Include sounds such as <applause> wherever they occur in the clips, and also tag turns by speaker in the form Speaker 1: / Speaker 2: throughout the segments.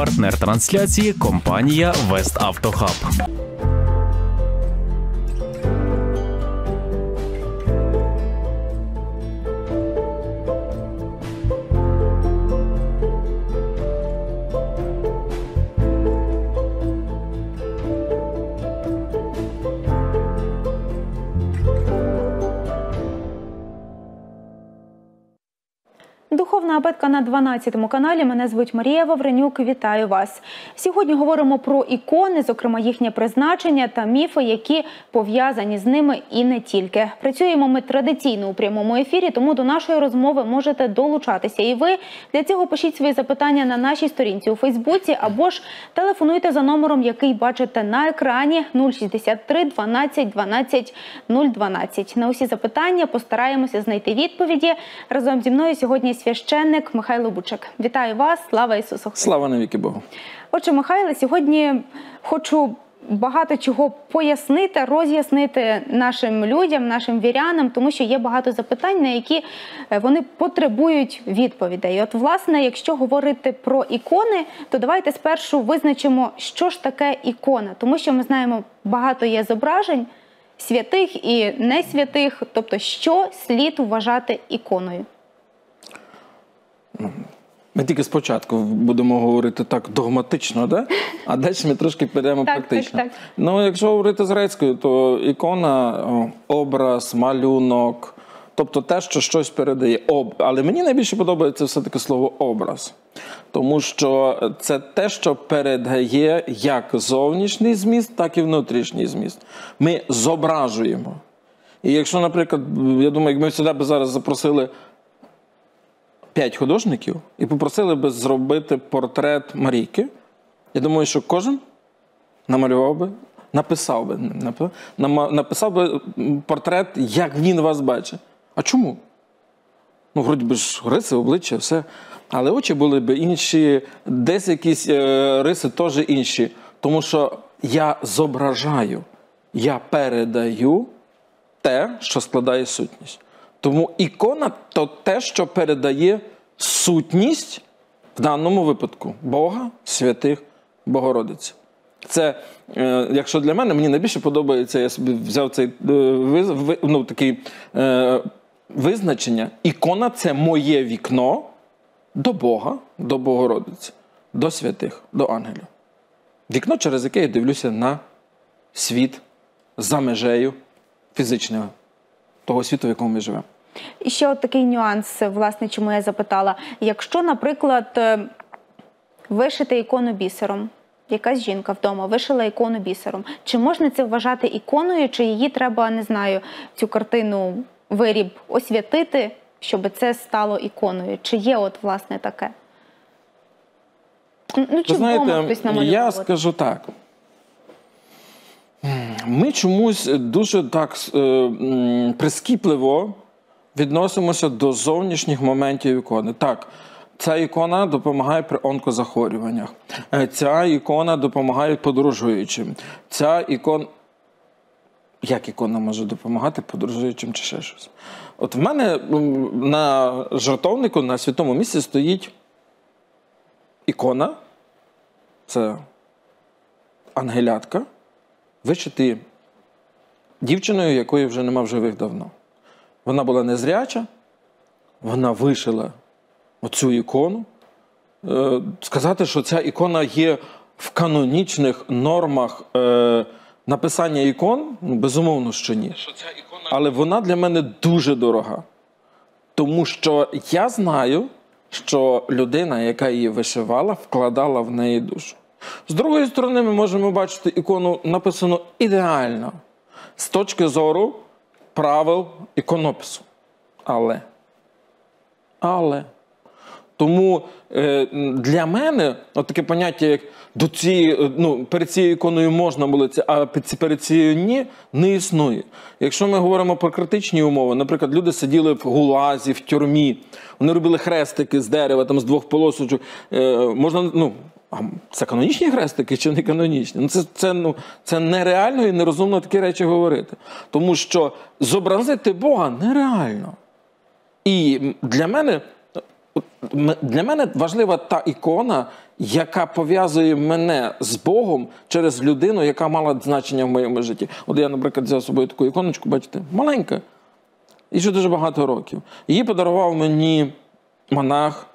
Speaker 1: партнер трансляції компанія Веставтохаб.
Speaker 2: Духовна на 12 каналі. Мене звуть Марія Вавренюк. Вітаю вас. Сьогодні говоримо про ікони, зокрема їхнє призначення та міфи, які пов'язані з ними і не тільки. Працюємо ми традиційно у прямому ефірі, тому до нашої розмови можете долучатися. І ви для цього пишіть свої запитання на нашій сторінці у Фейсбуці або ж телефонуйте за номером, який бачите на екрані 063 12 12 012. На усі запитання постараємося знайти відповіді разом зі мною сьогодні священник Михайло Бучик. Вітаю вас! Слава Ісусу! Христу!
Speaker 3: Слава навіки Богу!
Speaker 2: Отже, Михайло, сьогодні хочу багато чого пояснити, роз'яснити нашим людям, нашим вірянам, тому що є багато запитань, на які е, вони потребують відповідей. От, власне, якщо говорити про ікони, то давайте спершу визначимо, що ж таке ікона, тому що ми знаємо, багато є зображень святих і не святих, тобто, що слід вважати іконою.
Speaker 3: Ми тільки спочатку будемо говорити так догматично, да? а далі ми трошки перейдемо
Speaker 2: Так,
Speaker 3: практично.
Speaker 2: так, так.
Speaker 3: Ну, якщо говорити з грецькою, то ікона, образ, малюнок, тобто те, що щось передає. Об... Але мені найбільше подобається все-таки слово образ. Тому що це те, що передає як зовнішній зміст, так і внутрішній зміст. Ми зображуємо. І якщо, наприклад, я думаю, як ми сюди зараз запросили п'ять художників і попросили би зробити портрет Марійки. Я думаю, що кожен намалював би, написав би, написав, би портрет, як він вас бачить. А чому? Ну, вроді би ж риси, обличчя, все. Але очі були б інші, десь якісь е, риси теж інші. Тому що я зображаю, я передаю те, що складає сутність. Тому ікона то те, що передає сутність в даному випадку Бога, святих, Богородиці. Це, е, якщо для мене, мені найбільше подобається, я собі взяв цей е, ну, такий, е, визначення. Ікона це моє вікно до Бога, до Богородиці, до святих, до ангелів. Вікно, через яке я дивлюся на світ за межею фізичного, того світу, в якому ми живемо.
Speaker 2: І ще от такий нюанс, власне, чому я запитала. Якщо, наприклад, е, вишити ікону бісером, якась жінка вдома вишила ікону бісером, чи можна це вважати іконою, чи її треба, не знаю, цю картину, виріб освятити, щоб це стало іконою? Чи є от власне таке? Ну, чи
Speaker 3: Ви
Speaker 2: вдома
Speaker 3: знаєте,
Speaker 2: хтось намалював?
Speaker 3: я скажу так. Ми чомусь дуже так е, прискіпливо відносимося до зовнішніх моментів ікони. Так, ця ікона допомагає при онкозахворюваннях. Е, Ця ікона допомагає подорожуючим. Ця ікона. Як ікона може допомагати подорожуючим чи ще щось? От в мене на жартовнику на святому місці стоїть ікона. Це ангелятка, вишити дівчиною, якої вже нема в живих давно. Вона була незряча, вона вишила оцю ікону. Е, сказати, що ця ікона є в канонічних нормах е, написання ікон, ну, безумовно, що ні. Але вона для мене дуже дорога. Тому що я знаю, що людина, яка її вишивала, вкладала в неї душу. З другої сторони, ми можемо бачити ікону написану ідеально з точки зору правил іконопису. Але. Але. Тому е, для мене от таке поняття, як до цієї, е, ну, перед цією іконою можна молитися, а перед цією ні, не існує. Якщо ми говоримо про критичні умови, наприклад, люди сиділи в гулазі, в тюрмі, вони робили хрестики з дерева, там з двох полосочок. Е, можна, ну, а це канонічні хрестики чи не канонічні? Ну, це, це, ну, це нереально і нерозумно такі речі говорити. Тому що зобразити Бога нереально. І для мене для мене важлива та ікона, яка пов'язує мене з Богом через людину, яка мала значення в моєму житті. От я, наприклад, взяв собою таку іконочку, бачите, маленька, і вже дуже багато років. Її подарував мені монах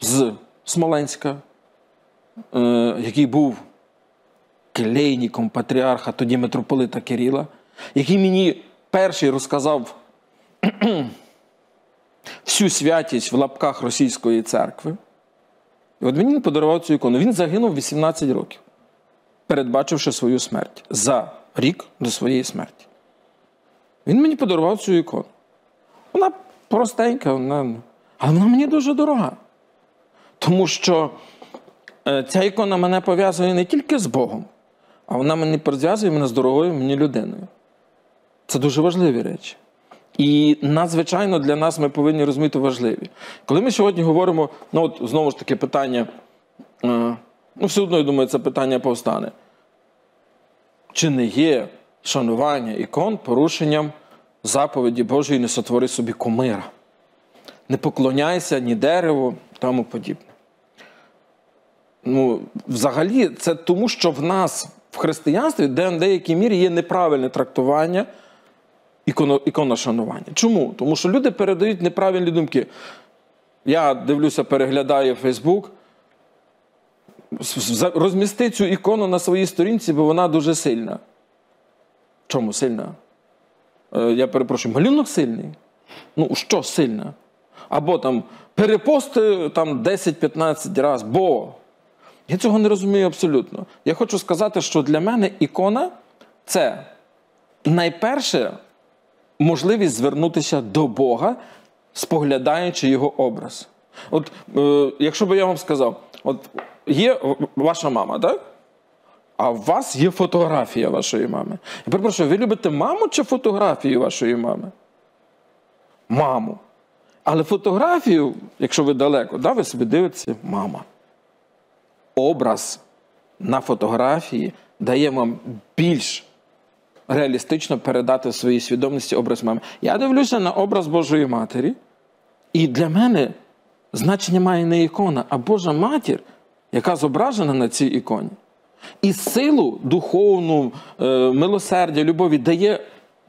Speaker 3: з Смоленська, е, який був келейником патріарха, тоді митрополита Кирила, який мені перший розказав <clears throat> всю святість в лапках російської церкви. І от мені подарував цю ікону. Він загинув 18 років, передбачивши свою смерть за рік до своєї смерті. Він мені подарував цю ікону. Вона простенька, вона... але вона мені дуже дорога. Тому що е, ця ікона мене пов'язує не тільки з Богом, а вона мене пов'язує мене з дорогою мені людиною. Це дуже важливі речі. І надзвичайно для нас ми повинні розуміти важливі. Коли ми сьогодні говоримо, ну от знову ж таки питання, е, ну все одно, я думаю, це питання повстане. Чи не є шанування ікон порушенням заповіді Божої не сотвори собі кумира? Не поклоняйся ні дереву, тому подібне. Ну, взагалі, це тому, що в нас в християнстві, де в деякій мірі є неправильне трактування іконо, іконошанування. Чому? Тому що люди передають неправильні думки. Я дивлюся, переглядаю Фейсбук. Розмісти цю ікону на своїй сторінці, бо вона дуже сильна. Чому сильна? Е, Я перепрошую, малюнок сильний. Ну, що сильна? Або там перепости там 10-15 разів, бо. Я цього не розумію абсолютно. Я хочу сказати, що для мене ікона це найперше можливість звернутися до Бога, споглядаючи його образ. От е, якщо б я вам сказав, от є ваша мама, так? А у вас є фотографія вашої мами. Я перепрошую, ви любите маму чи фотографію вашої мами? Маму. Але фотографію, якщо ви далеко, да, ви собі дивитеся, мама. Образ на фотографії дає вам більш реалістично передати в своїй свідомості образ мами. Я дивлюся на образ Божої Матері, і для мене значення має не ікона, а Божа матір, яка зображена на цій іконі. І силу духовну, е, милосердя, любові дає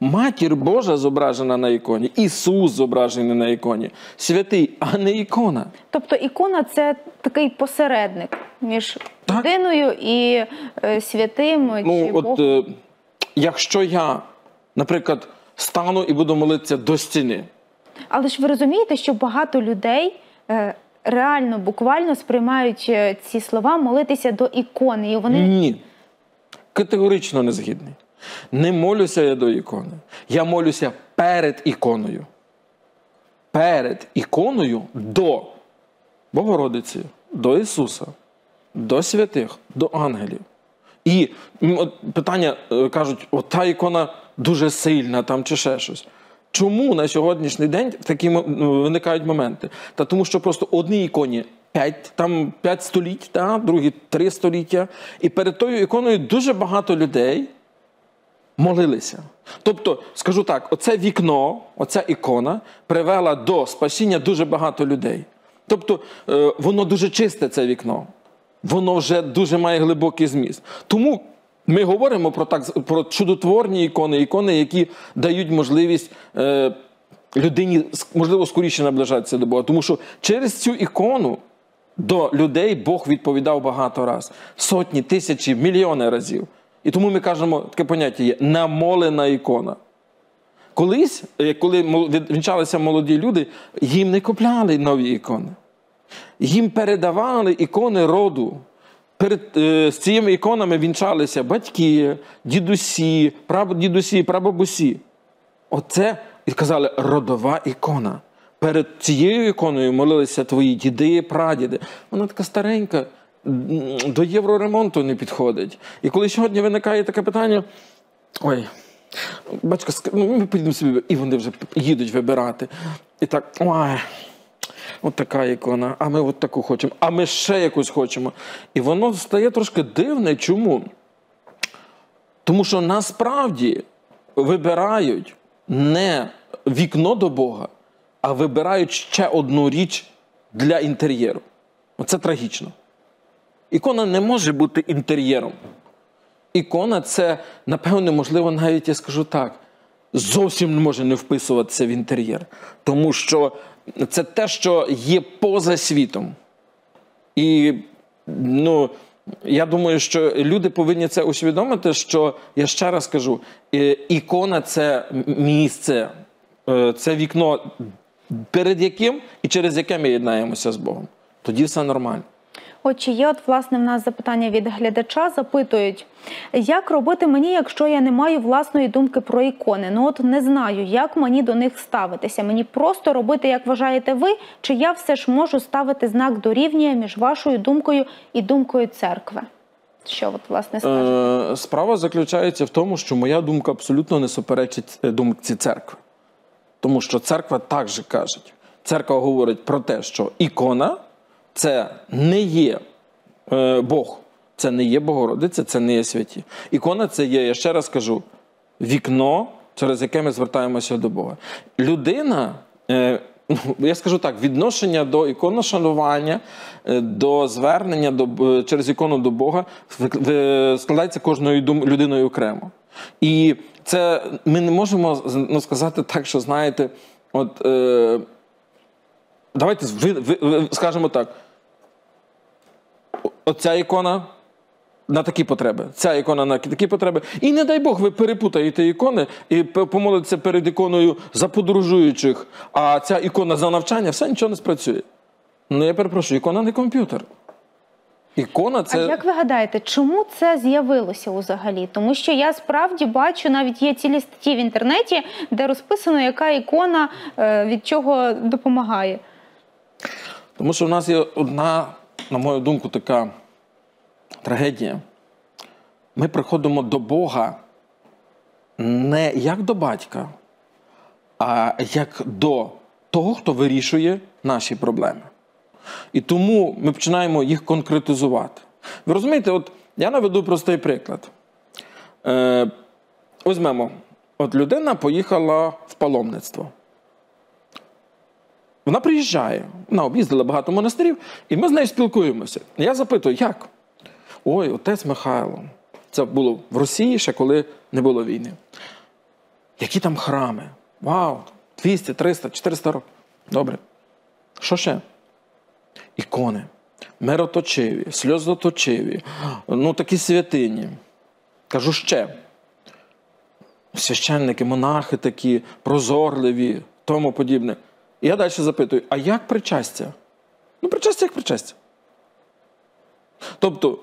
Speaker 3: матір Божа зображена на іконі, Ісус зображений на іконі, святий, а не ікона.
Speaker 2: Тобто ікона це такий посередник між
Speaker 3: Так.
Speaker 2: людиною і е, святим чи
Speaker 3: Ну, от е, якщо я, наприклад, стану і буду молитися до стіни,
Speaker 2: Але ж ви розумієте, що багато людей е, реально, буквально сприймають е, ці слова молитися до ікони. І вони
Speaker 3: Ні. Категорично не згідний. Не молюся я до ікони. Я молюся перед іконою. Перед іконою до Богородиці, до Ісуса, до святих, до ангелів. І от питання е, кажуть, от та ікона дуже сильна там чи ще щось. Чому на сьогоднішній день такі ну, виникають моменти? Та тому, що просто одній іконі 5, там 5 століть, та, другі 3 століття. І перед тою іконою дуже багато людей молилися. Тобто, скажу так, оце вікно, оця ікона привела до спасіння дуже багато людей. Тобто, е, воно дуже чисте, це вікно. Воно вже дуже має глибокий зміст. Тому ми говоримо про так про чудотворні ікони, ікони, які дають можливість е, людині можливо скоріше наближатися до Бога. Тому що через цю ікону до людей Бог відповідав багато разів. Сотні, тисячі, мільйони разів. І тому ми кажемо, таке поняття є намолена ікона. Колись, е, коли вінчалися молоді люди, їм не купляли нові ікони. Їм передавали ікони роду. Перед е, з цими іконами вінчалися батьки, дідусі, прабдідусі, прабабусі. Оце і казали родова ікона. Перед цією іконою молилися твої діди, прадіди. Вона така старенька, до євроремонту не підходить. І коли сьогодні виникає таке питання: ой, батько, ну, ми підемо собі, і вони вже їдуть вибирати. І так, ой, от така ікона, а ми от таку хочемо, а ми ще якусь хочемо. І воно стає трошки дивне. Чому? Тому що насправді вибирають не вікно до Бога, а вибирають ще одну річ для інтер'єру. Оце трагічно. Ікона не може бути інтер'єром. Ікона це, напевно, можливо, навіть я скажу так, зовсім може не вписуватися в інтер'єр. Тому що це те, що є поза світом. І ну, я думаю, що люди повинні це усвідомити, що я ще раз кажу: е, ікона це місце, е, це вікно, перед яким і через яке ми єднаємося з Богом. Тоді все нормально.
Speaker 2: От чи є от власне в нас запитання від глядача? Запитують, як робити мені, якщо я не маю власної думки про ікони? Ну от не знаю, як мені до них ставитися. Мені просто робити, як вважаєте ви, чи я все ж можу ставити знак дорівнює між вашою думкою і думкою церкви? Що от власне скажете?
Speaker 3: Е, Справа заключається в тому, що моя думка абсолютно не суперечить е, думці церкви. Тому що церква також каже. Церква говорить про те, що ікона це не є е, Бог, це не є Богородиця, це не є святі. Ікона це є, я ще раз кажу, вікно, через яке ми звертаємося до Бога. Людина. Е, я скажу так: відношення до іконошанування, е, до звернення до, через ікону до Бога складається кожною людиною окремо. І це ми не можемо ну, сказати так, що знаєте, от давайте ви, ви, ви, скажемо так. Оця ікона на такі потреби, ця ікона на такі потреби. І не дай Бог, ви перепутаєте ікони і помолитеся перед іконою за подорожуючих, а ця ікона за навчання, все нічого не спрацює. Ну, я перепрошую, ікона не комп'ютер. Ікона це.
Speaker 2: А як ви гадаєте, чому це з'явилося взагалі? Тому що я справді бачу, навіть є цілі статті в інтернеті, де розписано, яка ікона е, від чого допомагає.
Speaker 3: Тому що в нас є одна, на мою думку, така трагедія. Ми приходимо до Бога не як до батька, а як до того, хто вирішує наші проблеми. І тому ми починаємо їх конкретизувати. Ви розумієте, от я наведу простий приклад. Е, візьмемо, от людина поїхала в паломництво. Вона приїжджає, вона об'їздила багато монастирів, і ми з нею спілкуємося. Я запитую, як? Ой, отець Михайло. Це було в Росії ще коли не було війни. Які там храми? Вау! 200, 300, 400 років. Добре. Що ще? Ікони. Мироточиві, сльозоточиві, ну такі святині. Кажу ще. Священники, монахи такі, прозорливі, тому подібне. І я далі запитую: а як причастя? Ну, причастя як причастя. Тобто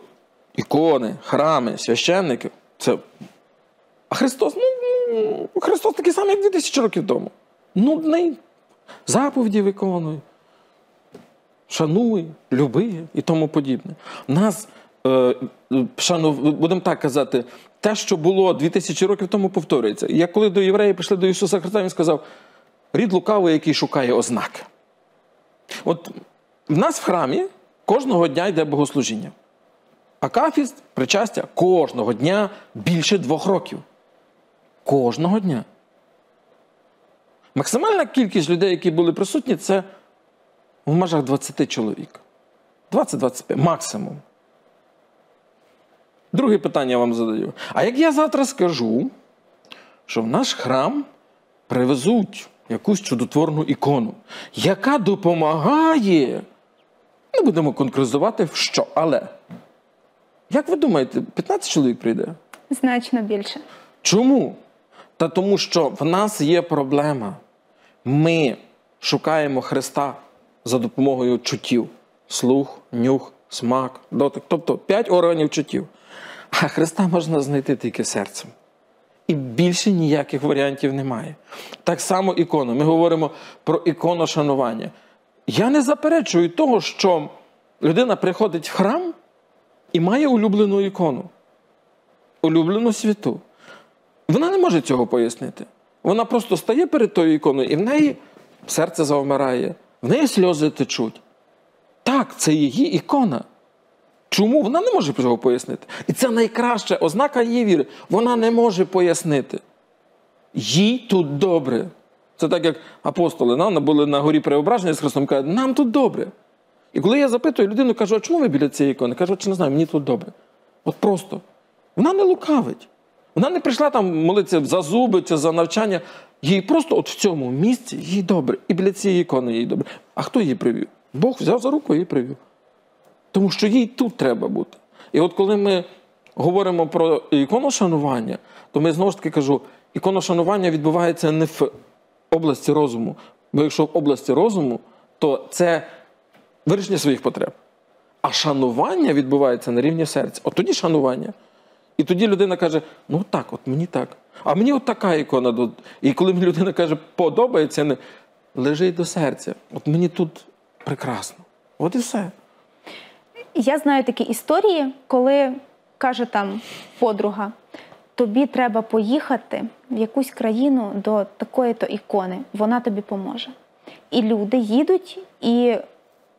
Speaker 3: ікони, храми, священники це. А Христос, ну, Христос такий самий, як 2000 років тому. Нудний. Заповіді виконує. Шануй, люби і тому подібне. Нас, е, шанув, будемо так казати, те, що було 2000 років тому, повторюється. Як коли до євреїв прийшли до Ісуса Христа, Він сказав: рід лукавий, який шукає ознаки. От в нас в храмі кожного дня йде богослужіння. Акафіст, причастя кожного дня більше двох років. Кожного дня. Максимальна кількість людей, які були присутні, це в межах 20 чоловік. 20-25 максимум. Друге питання вам задаю. А як я завтра скажу, що в наш храм привезуть якусь чудотворну ікону, яка допомагає, не будемо конкретизувати в що, але. Як ви думаєте, 15 чоловік прийде?
Speaker 2: Значно більше.
Speaker 3: Чому? Та тому, що в нас є проблема. Ми шукаємо Христа за допомогою чуттів: слух, нюх, смак, дотик. Тобто п'ять органів чуттів. А Христа можна знайти тільки серцем. І більше ніяких варіантів немає. Так само ікона. Ми говоримо про іконошанування. Я не заперечую того, що людина приходить в храм і має улюблену ікону, улюблену святу. Вона не може цього пояснити. Вона просто стає перед тою іконою, і в неї серце завмирає, в неї сльози течуть. Так, це її ікона. Чому вона не може цього пояснити? І це найкраща ознака її віри. Вона не може пояснити. Їй тут добре. Це так, як апостоли нам були на горі Преображення з Христом, кажуть, нам тут добре. І коли я запитую людину, кажу, а чому ви біля цієї ікони? Кажу, чи не знаю, мені тут добре. От просто. Вона не лукавить. Вона не прийшла там молитися за зуби чи за навчання. Їй просто от в цьому місці їй добре. І біля цієї ікони їй добре. А хто її привів? Бог взяв за руку і її привів. Тому що їй тут треба бути. І от коли ми говоримо про іконошанування, то ми знову ж таки кажу, іконошанування відбувається не в області розуму. Бо якщо в області розуму, то це вирішення своїх потреб. А шанування відбувається на рівні серця. От тоді шанування. І тоді людина каже: ну так, от мені так. А мені от така ікона. І коли людина каже, подобається, лежить до серця. От мені тут прекрасно. От і все.
Speaker 2: Я знаю такі історії, коли каже там подруга: тобі треба поїхати в якусь країну до такої-то ікони, вона тобі поможе. І люди їдуть і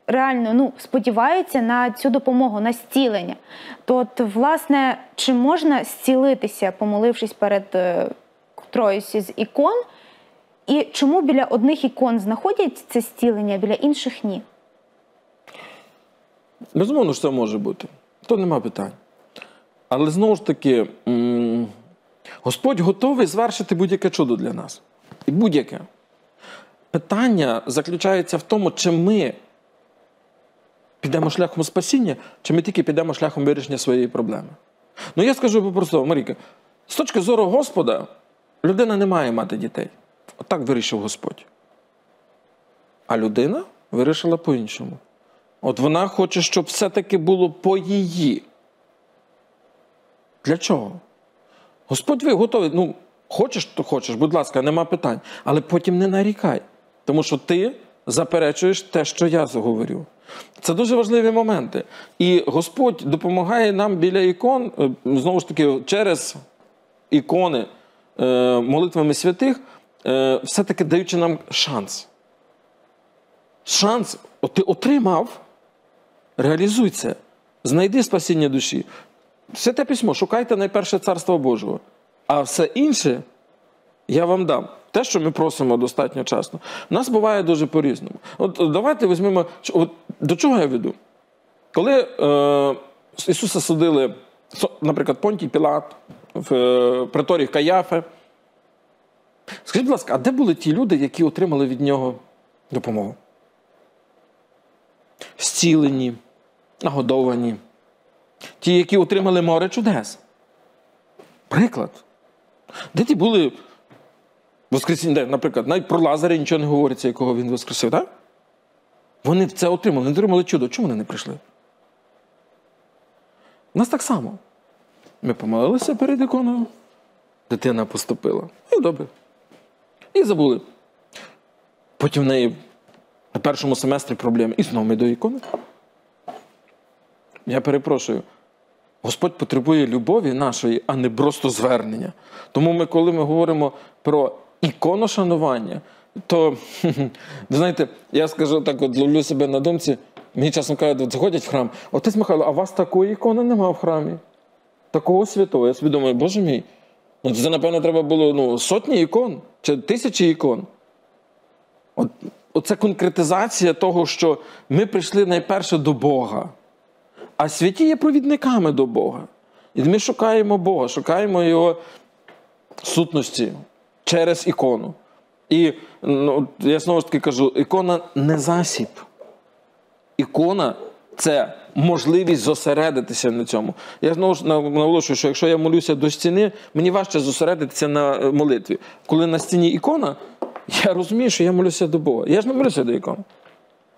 Speaker 2: реально ну, сподіваються на цю допомогу, на зцілення. То, от, власне, чи можна зцілитися, помолившись перед е, троюсь з ікон? І чому біля одних ікон знаходять це зцілення, біля інших ні?
Speaker 3: Безумовно, що це може бути. То нема питань. Але знову ж таки, Господь готовий звершити будь-яке чудо для нас. І будь-яке. Питання заключається в тому, чи ми підемо шляхом спасіння, чи ми тільки підемо шляхом вирішення своєї проблеми. Ну, я скажу попросту, Маріка, з точки зору Господа, людина не має мати дітей. Отак вирішив Господь. А людина вирішила по-іншому. От вона хоче, щоб все-таки було по її. Для чого? Господь ви готовий. Ну, хочеш, то хочеш, будь ласка, нема питань. Але потім не нарікай. Тому що ти заперечуєш те, що я заговорю. Це дуже важливі моменти. І Господь допомагає нам біля ікон, е, знову ж таки, через ікони е, молитвами святих, е, все-таки даючи нам шанс. Шанс, ти отримав, реалізуй це. Знайди спасіння душі. Святе письмо, шукайте найперше царство Божого. А все інше я вам дам. Те, що ми просимо достатньо часто. У нас буває дуже по-різному. От давайте візьмемо, от, до чого я веду? Коли е, Ісуса судили, наприклад, Понтій Пілат, в е, приторії Каяфи, скажіть, будь ласка, а де були ті люди, які отримали від нього допомогу? Зцілені, нагодовані, ті, які отримали море чудес. Приклад. Де ті були Воскресіння, де, наприклад, навіть про Лазаря нічого не говориться, якого він воскресив, так? Вони це отримали, не отримали чудо. Чому вони не прийшли? У нас так само. Ми помолилися перед іконою, дитина поступила. І добре. І забули. Потім в неї на першому семестрі проблеми. І знову ми до ікони. Я перепрошую. Господь потребує любові нашої, а не просто звернення. Тому ми, коли ми говоримо про іконошанування, то <laughs> знаєте, я скажу так, от ловлю себе на думці, мені часом кажуть, от заходять в храм, отець Михайло, а у вас такої ікони нема в храмі? Такого святого. Я собі думаю, боже мій, ну це, напевно, треба було ну, сотні ікон чи тисячі ікон. От, оце конкретизація того, що ми прийшли найперше до Бога. А святі є провідниками до Бога. І ми шукаємо Бога, шукаємо Його сутності через ікону. І ну, я знову ж таки кажу: ікона не засіб. Ікона це можливість зосередитися на цьому. Я знову ж наголошую, що якщо я молюся до стіни, мені важче зосередитися на е, молитві. Коли на стіні ікона, я розумію, що я молюся до Бога. Я ж не молюся до ікони.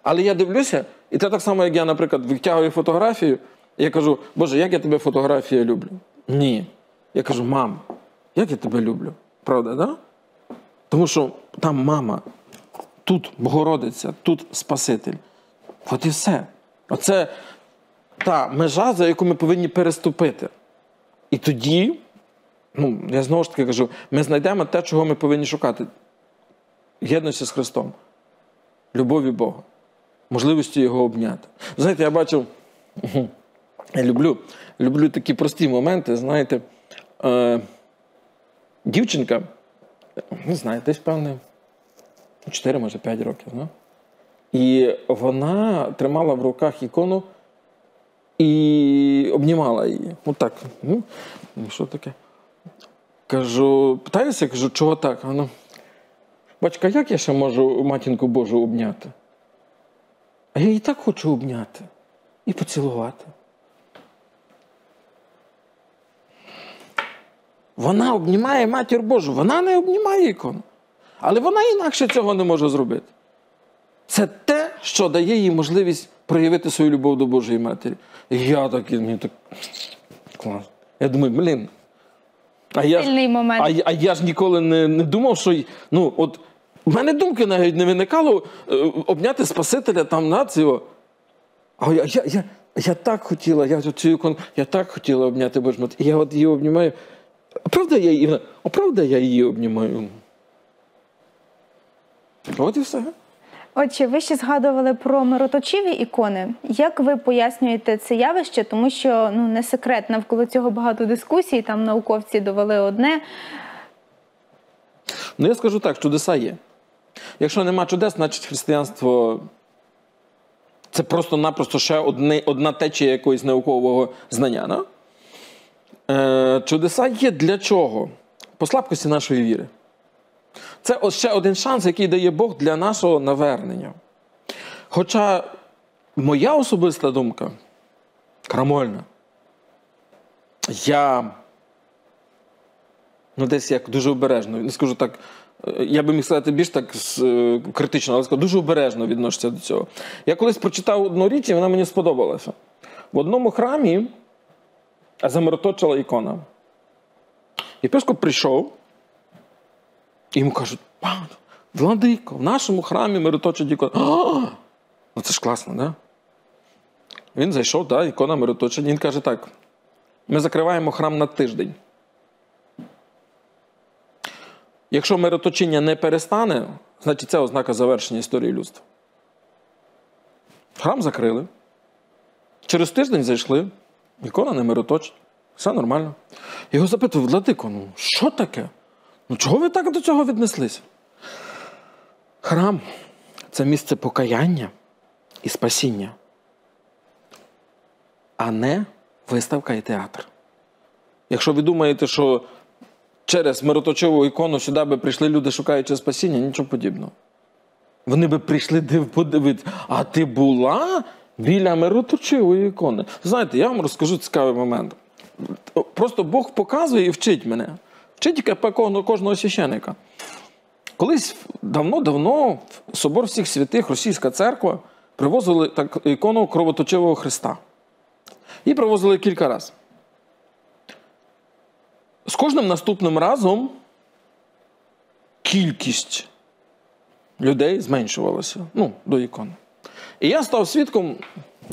Speaker 3: Але я дивлюся, і це так само, як я, наприклад, витягую фотографію, і я кажу, Боже, як я тебе фотографія люблю? Ні. Я кажу, мам, як я тебе люблю? Правда, да? Тому що там мама, тут Богородиця, тут Спаситель. От і все. Оце та межа, за яку ми повинні переступити. І тоді, ну, я знову ж таки кажу, ми знайдемо те, чого ми повинні шукати. Єдності з Христом, любові Бога можливості його обняти. Знаєте, я бачив, <laughs> я люблю, люблю такі прості моменти. Знаєте, е, дівчинка, не знаю, десь певне, 4, може 5 років. Ну? І вона тримала в руках ікону і обнімала її. Отак. Ну, що таке? Кажу, питаюся, кажу, чого так? Вона, Бачка, як я ще можу матінку Божу обняти? А я її так хочу обняти і поцілувати. Вона обнімає матір Божу, вона не обнімає ікону. Але вона інакше цього не може зробити. Це те, що дає їй можливість проявити свою любов до Божої Матері. Я такий, мені так клас. Я думаю, блін. А я, ж- а, а я ж ніколи не, не думав, що ну, от в мене думки навіть не виникало е, обняти Спасителя там на цього. А я, я, я, я так хотіла, я цю ікону, я так хотіла обняти Божу Матір. І я от її обнімаю. А правда я її, а правда я її обнімаю? От і все.
Speaker 2: Отже, ви ще згадували про мироточиві ікони. Як ви пояснюєте це явище? Тому що ну не секрет, навколо цього багато дискусій. Там науковці довели одне.
Speaker 3: Ну, я скажу так, чудеса є. Якщо нема чудес, значить християнство це просто-напросто ще одне, одна течія якогось наукового знання. Е, чудеса є для чого? По слабкості нашої віри. Це ще один шанс, який дає Бог для нашого навернення. Хоча моя особиста думка крамольна. Я ну, десь як дуже обережно, не скажу так. Я би міг сказати більш так е, критично, але дуже обережно відношуся до цього. Я колись прочитав одну річ, і вона мені сподобалася. В одному храмі замироточила ікона. Єпископ прийшов, і йому кажуть: пан, владико, в нашому храмі мироточить ікона. Ну це ж класно, да? Він зайшов, да, ікона мироточить. Він каже так: ми закриваємо храм на тиждень. Якщо мироточіння не перестане, значить це ознака завершення історії людства. Храм закрили. Через тиждень зайшли, ікона не мироточить. Все нормально. Його запитував, Владико, ну що таке? Ну чого ви так до цього віднеслися? Храм це місце покаяння і спасіння, а не виставка і театр. Якщо ви думаєте, що через мироточиву ікону сюди би прийшли люди, шукаючи спасіння, нічого подібного. Вони би прийшли подивитися, а ти була біля мироточивої ікони. Знаєте, я вам розкажу цікавий момент. Просто Бог показує і вчить мене. Вчить кожного, священика. Колись давно-давно собор всіх святих, російська церква, привозили так, ікону кровоточивого Христа. Її привозили кілька разів. З кожним наступним разом кількість людей зменшувалася ну, до ікони. І я став свідком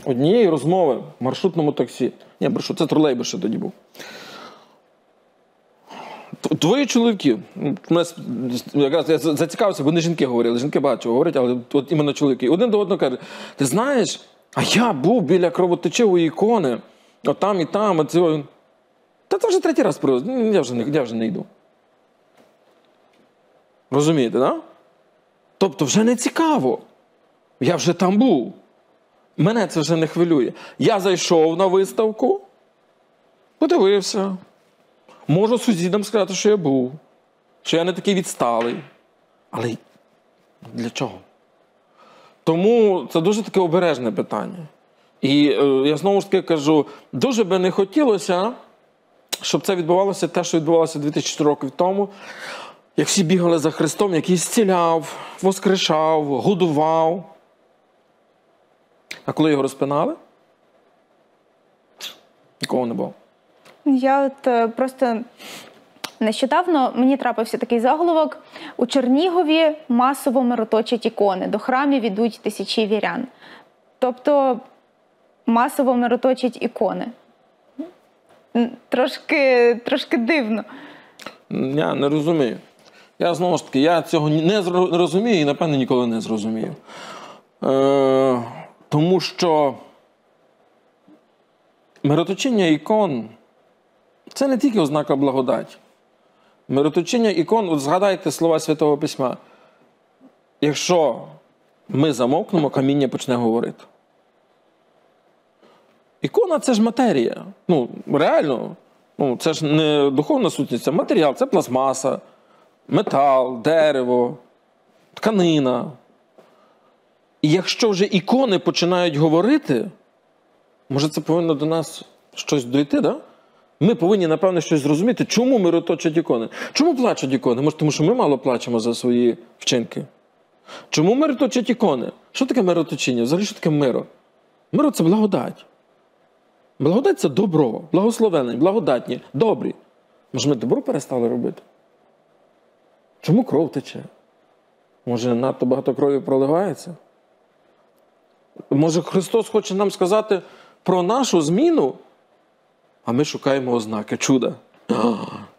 Speaker 3: однієї розмови в маршрутному таксі. Ні, брешу, це тролейбус ще тоді був. Двоє с- якраз я зацікавився, бо не жінки говорили. Жінки багато чого говорять, але от іменно чоловіки. Один до одного каже: ти знаєш, а я був біля кровоточивої ікони, от там і там, от цього. Та це вже третій раз привез. Ну, Я вже не, я вже не йду. Розумієте. Да? Тобто вже не цікаво. Я вже там був. Мене це вже не хвилює. Я зайшов на виставку, подивився. Можу сусідам сказати, що я був, що я не такий відсталий. Але для чого? Тому це дуже таке обережне питання. І е, я знову ж таки кажу: дуже би не хотілося, щоб це відбувалося те, що відбувалося 2000 років тому, як всі бігали за Христом, який зціляв, воскрешав, годував. А коли його розпинали, нікого не було.
Speaker 2: Я от е, просто нещодавно мені трапився такий заголовок: у Чернігові масово мироточать ікони, до храмів ідуть тисячі вірян. Тобто масово мироточать ікони. Трошки, трошки дивно.
Speaker 3: Я не розумію. Я знову ж таки, я цього не розумію і, напевно, ніколи не зрозумію. Е, тому що мироточіння ікон це не тільки ознака благодаті. Мироточіння ікон, от згадайте слова Святого Письма. якщо ми замовкнемо, каміння почне говорити. Ікона це ж матерія. Ну, реально, ну, це ж не духовна сутність, це матеріал, це пластмаса, метал, дерево, тканина. І якщо вже ікони починають говорити, може це повинно до нас щось дойти, да? Ми повинні, напевно, щось зрозуміти, чому мироточать ікони. Чому плачуть ікони? Може, тому що ми мало плачемо за свої вчинки. Чому мироточать ікони? Що таке мироточіння? Взагалі, що таке миро? Миро це благодать. Благодать це добро, благословенні, благодатні, добрі. Може, ми добро перестали робити? Чому кров тече? Може, надто багато крові проливається? Може, Христос хоче нам сказати про нашу зміну, а ми шукаємо ознаки чуда. <gasps>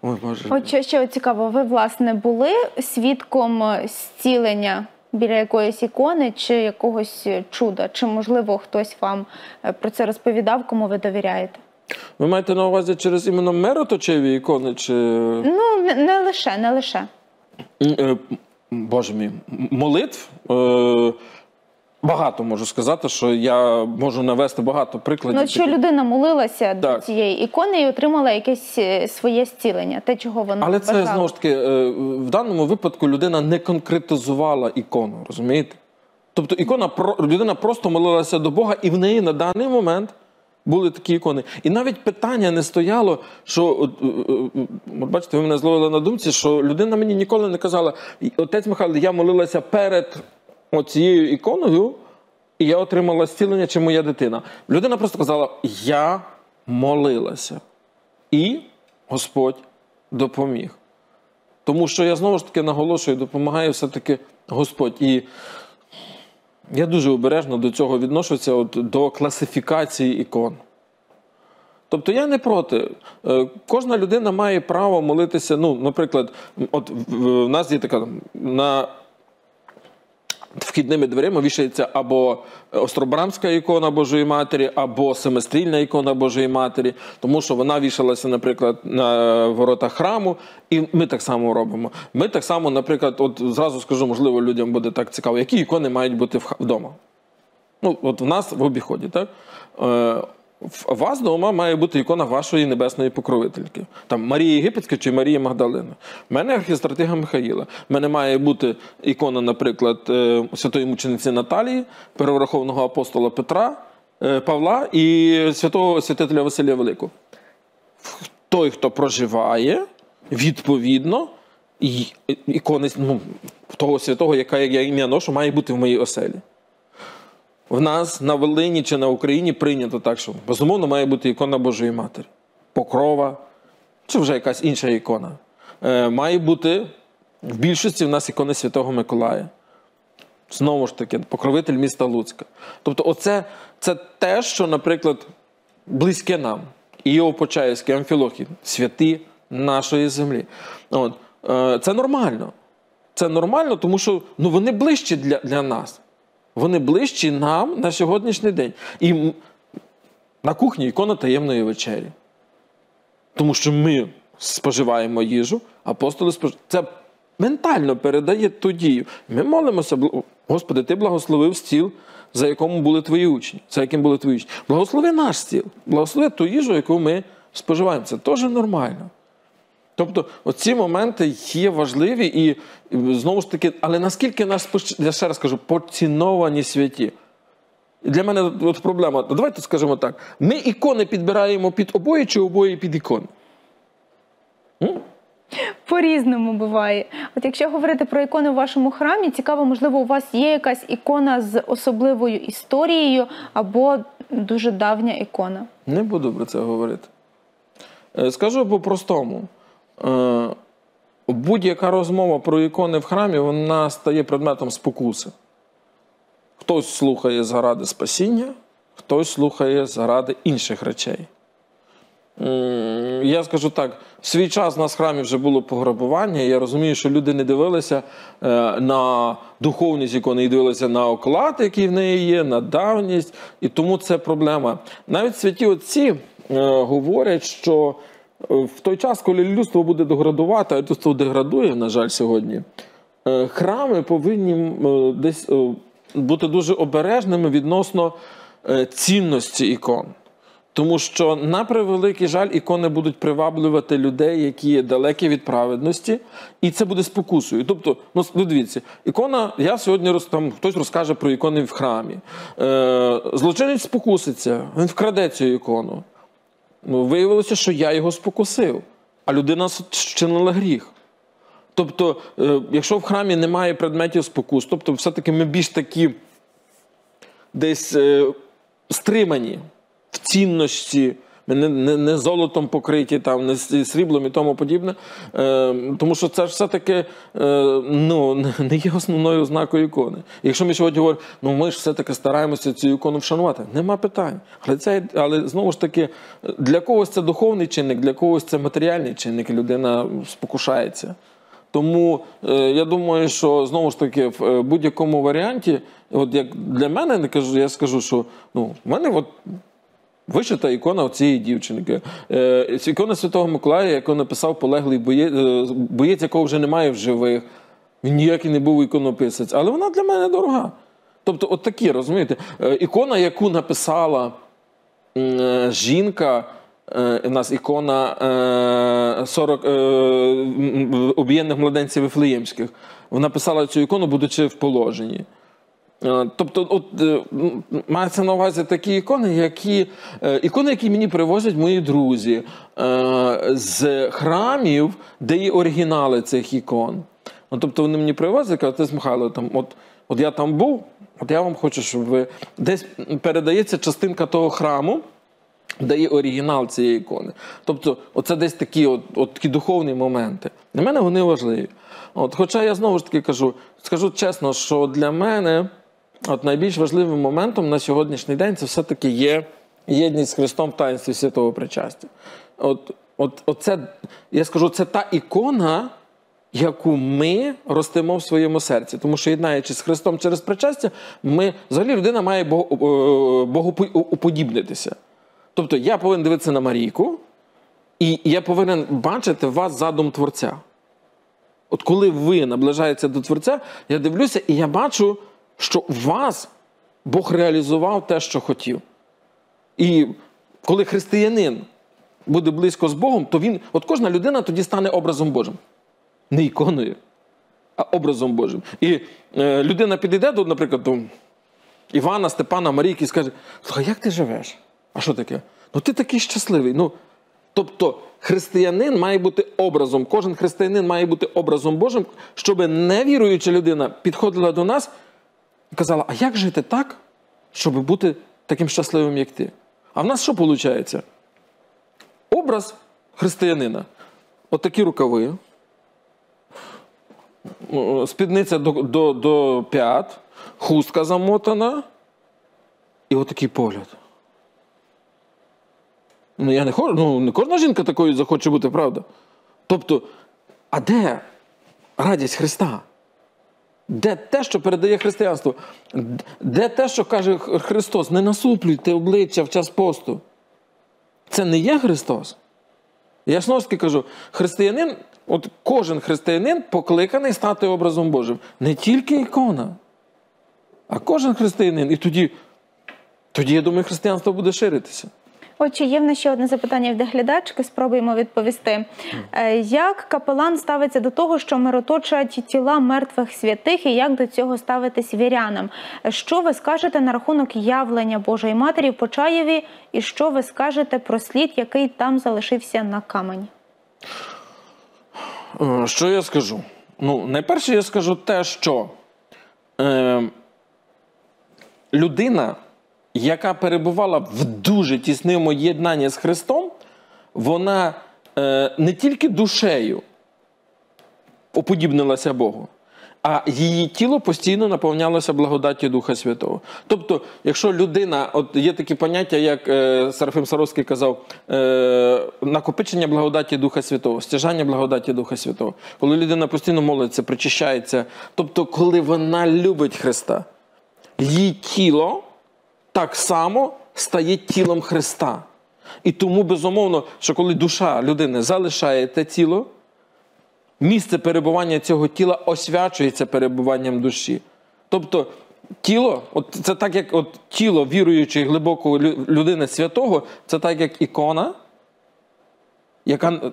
Speaker 3: Ой, Боже.
Speaker 2: От що, що цікаво, ви власне були свідком зцілення біля якоїсь ікони чи якогось чуда? Чи можливо хтось вам е, про це розповідав, кому ви довіряєте?
Speaker 3: Ви маєте на увазі через іменно мироточеві ікони? чи...
Speaker 2: Ну не, не лише, не лише.
Speaker 3: Е, Боже мій, молитв. е, Багато можу сказати, що я можу навести багато прикладів.
Speaker 2: Ну, що людина молилася до цієї ікони і отримала якесь е, своє зцілення, те, чого вона
Speaker 3: Але це знову ж таки, е, в даному випадку людина не конкретизувала ікону, розумієте? Тобто ікона людина просто молилася до Бога, і в неї на даний момент були такі ікони. І навіть питання не стояло, що от, е, от бачите, ви мене зловили на думці, що людина мені ніколи не казала: отець Михайло, я молилася перед цією іконою, і я отримала зцілення, чи моя дитина. Людина просто казала: Я молилася. І Господь допоміг. Тому що я знову ж таки наголошую, допомагає все-таки Господь. І я дуже обережно до цього відношуся, от, до класифікації ікон. Тобто я не проти. Е, Кожна людина має право молитися. Ну, наприклад, от в нас є така на вхідними дверима вішається або Остробрамська ікона Божої Матері, або семистрільна ікона Божої Матері, тому що вона вішалася, наприклад, на воротах храму, і ми так само робимо. Ми так само, наприклад, от зразу скажу, можливо, людям буде так цікаво, які ікони мають бути вдома. Ну, от в нас в обіході, так? В вас вдома має бути ікона вашої небесної покровительки. Там Марії Єгипетська чи Марії Магдалини. У мене архістратига Михаїла. У мене має бути ікона, наприклад, е, святої мучениці Наталії, переверховного апостола Петра, е, Павла і святого святителя Василія Великого. Той, хто проживає, відповідно, ікони ну, того святого, яка я ім'я ношу, має бути в моїй оселі. В нас на Волині чи на Україні прийнято так, що безумовно має бути ікона Божої Матері, покрова, чи вже якась інша ікона. Е, має бути в більшості в нас ікони Святого Миколая. Знову ж таки, покровитель міста Луцька. Тобто, оце це те, що, наприклад, близьке нам. Іов Почаївський, Амфілохій, святі нашої землі. От. Е, Це нормально. Це нормально, тому що ну, вони ближчі для, для нас. Вони ближчі нам на сьогоднішній день. І на кухні ікона таємної вечері. Тому що ми споживаємо їжу, апостоли споживають. Це ментально передає ту дію. Ми молимося, Господи, Ти благословив стіл, за якому були твої учні, за яким були твої учні. Благослови наш стіл, благослови ту їжу, яку ми споживаємо. Це теж нормально. Тобто, оці моменти є важливі і знову ж таки, але наскільки нас я ще раз кажу, поціновані святі. Для мене от проблема. Давайте скажемо так: ми ікони підбираємо під обої чи обої під ікони.
Speaker 2: По-різному буває. От якщо говорити про ікони в вашому храмі, цікаво, можливо, у вас є якась ікона з особливою історією або дуже давня ікона.
Speaker 3: Не буду про це говорити. Е, Скажу по-простому. Е, Будь-яка розмова про ікони в храмі вона стає предметом спокуси. Хтось слухає заради спасіння, хтось слухає заради інших речей. Я скажу так: в свій час у нас в храмі вже було пограбування. Я розумію, що люди не дивилися е, на духовність ікони, і дивилися на оклад, який в неї є, на давність. І тому це проблема. Навіть святі отці е, говорять, що в той час, коли людство буде деградувати, а людство деградує, на жаль, сьогодні, е, храми повинні е, десь е, бути дуже обережними відносно цінності ікон. Тому що, на превеликий жаль, ікони будуть приваблювати людей, які є далекі від праведності, і це буде спокусою. Тобто, ну ну, дивіться, ікона, я сьогодні роз, там, хтось розкаже про ікони в храмі. Е, злочинець спокуситься, він вкраде цю ікону. Ну, виявилося, що я його спокусив, а людина вчинила гріх. Тобто, е, якщо в храмі немає предметів спокус, тобто все-таки ми більш такі десь е, стримані в цінності, не, не, не золотом покриті, там, не сріблом і тому подібне. Е, тому що це ж все-таки е, ну, <laughs> не є основною ознакою ікони. Якщо ми сьогодні говоримо, ну ми ж все-таки стараємося цю ікону вшанувати, нема питань. Але, це, але знову ж таки, для когось це духовний чинник, для когось це матеріальний чинник, і людина спокушається. Тому е, я думаю, що знову ж таки в е, будь-якому варіанті, от як для мене, не кажу, я скажу, що ну, в мене от вишита ікона цієї дівчинки. Е, ікона Святого Миколая, яку написав полеглий боєць, е, боєць, якого вже немає в живих. Він ніякий не був іконописець, але вона для мене дорога. Тобто, от такі, розумієте, Е, ікона, яку написала жінка. У нас ікона е, 40 е, об'єднаних младенців Вифлеємських. Вона писала цю ікону, будучи в положенні. Е, Тобто, от е, мається на увазі такі ікони, які е, ікони, які мені привозять мої друзі з храмів, де є оригінали цих ікон. Ну, тобто вони мені привозять, кажуть, «Отець Михайло, там, от, от я там був, от я вам хочу, щоб ви десь передається частинка того храму. Де є оригінал цієї ікони. Тобто, оце десь такі, от, от такі духовні моменти. Для мене вони важливі. От, хоча я знову ж таки кажу, скажу чесно, що для мене от найбільш важливим моментом на сьогоднішній день це все-таки є єдність з Христом в таїнстві святого причастя. От, от, оце, я скажу, це та ікона, яку ми ростимо в своєму серці. Тому що, єднаючись з Христом через причастя, ми взагалі людина має Богу- е, богоподібнитися. Тобто я повинен дивитися на Марійку, і я повинен бачити в вас задум Творця. От коли ви наближаєтеся до Творця, я дивлюся і я бачу, що в вас Бог реалізував те, що хотів. І коли християнин буде близько з Богом, то він, от кожна людина тоді стане образом Божим. Не іконою, а образом Божим. І е, людина підійде до, наприклад, до Івана, Степана, Марійки і скаже: Слухай, як ти живеш? А що таке? Ну ти такий щасливий. Ну, тобто, християнин має бути образом, кожен християнин має бути образом Божим, щоб невіруюча людина підходила до нас і казала: а як жити так, щоб бути таким щасливим, як ти? А в нас що виходить? Образ християнина. Отакі рукави, спідниця до, до, до п'ят, хустка замотана і отакий погляд. Ну, я не хочу, ну, не кожна жінка такою захоче бути, правда? Тобто, а де радість Христа? Де те, що передає християнство? Де те, що каже Христос? Не насуплюйте обличчя в час посту. Це не є Христос. Я знову кажу, християнин, от кожен християнин покликаний стати образом Божим. Не тільки ікона, а кожен християнин. І тоді, тоді я думаю, християнство буде ширитися.
Speaker 2: Отже, є в нас ще одне запитання від глядачки. Спробуємо відповісти. Е, Як капелан ставиться до того, що мироточать тіла мертвих святих, і як до цього ставитись вірянам? Що ви скажете на рахунок явлення Божої Матері в Почаєві, і що ви скажете про слід, який там залишився на камені?
Speaker 3: Е, Що я скажу? Ну, найперше, я скажу те, що е, людина, яка перебувала в дуже тісному єднанні з Христом, вона е, не тільки душею уподібнилася Богу, а її тіло постійно наповнялося благодаті Духа Святого. Тобто, якщо людина, от є такі поняття, як е, Серафим Саровський казав, е, накопичення благодаті Духа Святого, стяжання благодаті Духа Святого, коли людина постійно молиться, причащається, тобто, коли вона любить Христа, її тіло так само стає тілом Христа. І тому, безумовно, що коли душа людини залишає те тіло, місце перебування цього тіла освячується перебуванням душі. Тобто тіло, от це так, як от тіло віруючої глибоко людини святого, це так, як ікона, яка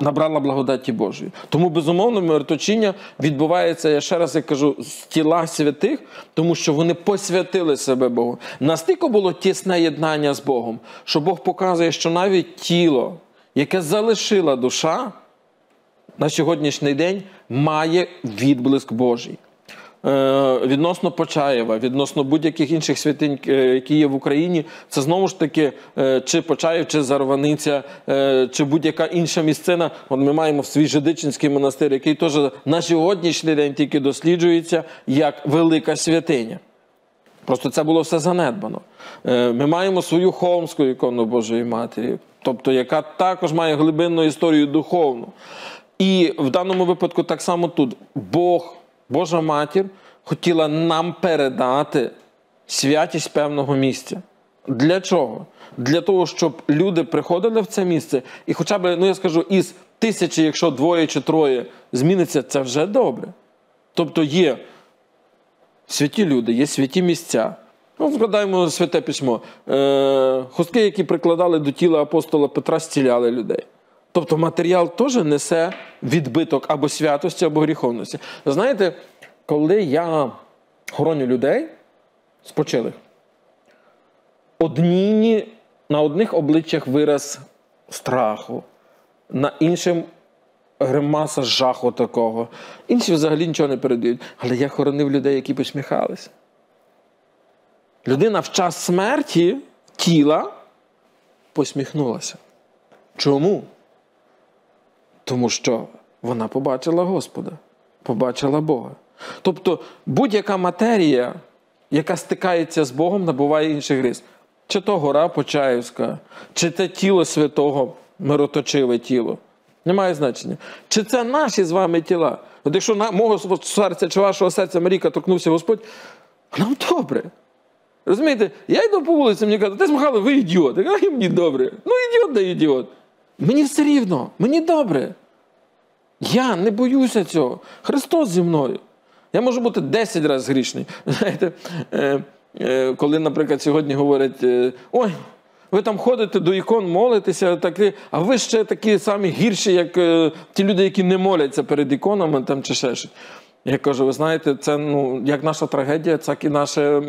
Speaker 3: набрала благодаті Божої. Тому, безумовно, мироточіння відбувається, я ще раз як кажу, з тіла святих, тому що вони посвятили себе Богу. Настільки було тісне єднання з Богом, що Бог показує, що навіть тіло, яке залишила душа, на сьогоднішній день має відблиск Божий. Е, Відносно Почаєва, відносно будь-яких інших святинь, е, які є в Україні, це знову ж таки е, чи Почаєв, чи Зарваниця, чи будь-яка інша місцина. От ми маємо свій Жидичинський монастир, який теж на сьогоднішній день тільки досліджується як велика святиня. Просто це було все занедбано. Ми маємо свою холмську ікону Божої Матері, тобто яка також має глибинну історію духовну. І в даному випадку так само тут Бог, Божа матір, хотіла нам передати святість певного місця. Для чого? Для того, щоб люди приходили в це місце, і хоча б, ну я скажу, із тисячі, якщо двоє чи троє зміниться, це вже добре. Тобто є святі люди, є святі місця. Ну, згадаємо святе письмо. Е, хустки, які прикладали до тіла апостола Петра, зціляли людей. Тобто матеріал теж несе відбиток або святості, або гріховності. Знаєте, коли я хороню людей спочилих, одні, на одних обличчях вираз страху, на іншим гримаса жаху такого. Інші взагалі нічого не передають. Але я хоронив людей, які посміхалися. Людина в час смерті тіла посміхнулася. Чому? Тому що вона побачила Господа, побачила Бога. Тобто будь-яка матерія, яка стикається з Богом, набуває інших рис. Чи то гора Почаївська, чи те тіло святого, мироточиве тіло. Немає значення. Чи це наші з вами тіла? От якщо на мого серця чи вашого серця Маріка торкнувся Господь, нам добре. Розумієте, я йду по вулиці, мені кажуть, ти Михайло, ви ідіот. Я кажу, мені добре. Ну, ідіот да ідіот. Мені все рівно, мені добре. Я не боюся цього. Христос зі мною. Я можу бути 10 разів грішний. <laughs> Знаєте, е, е, коли, наприклад, сьогодні говорять: е, ой, ви там ходите до ікон, молитеся, такі, а ви ще такі самі гірші, як ті люди, які не моляться перед іконами там, чи ще щось. Я кажу, ви знаєте, це ну як наша трагедія, так і наше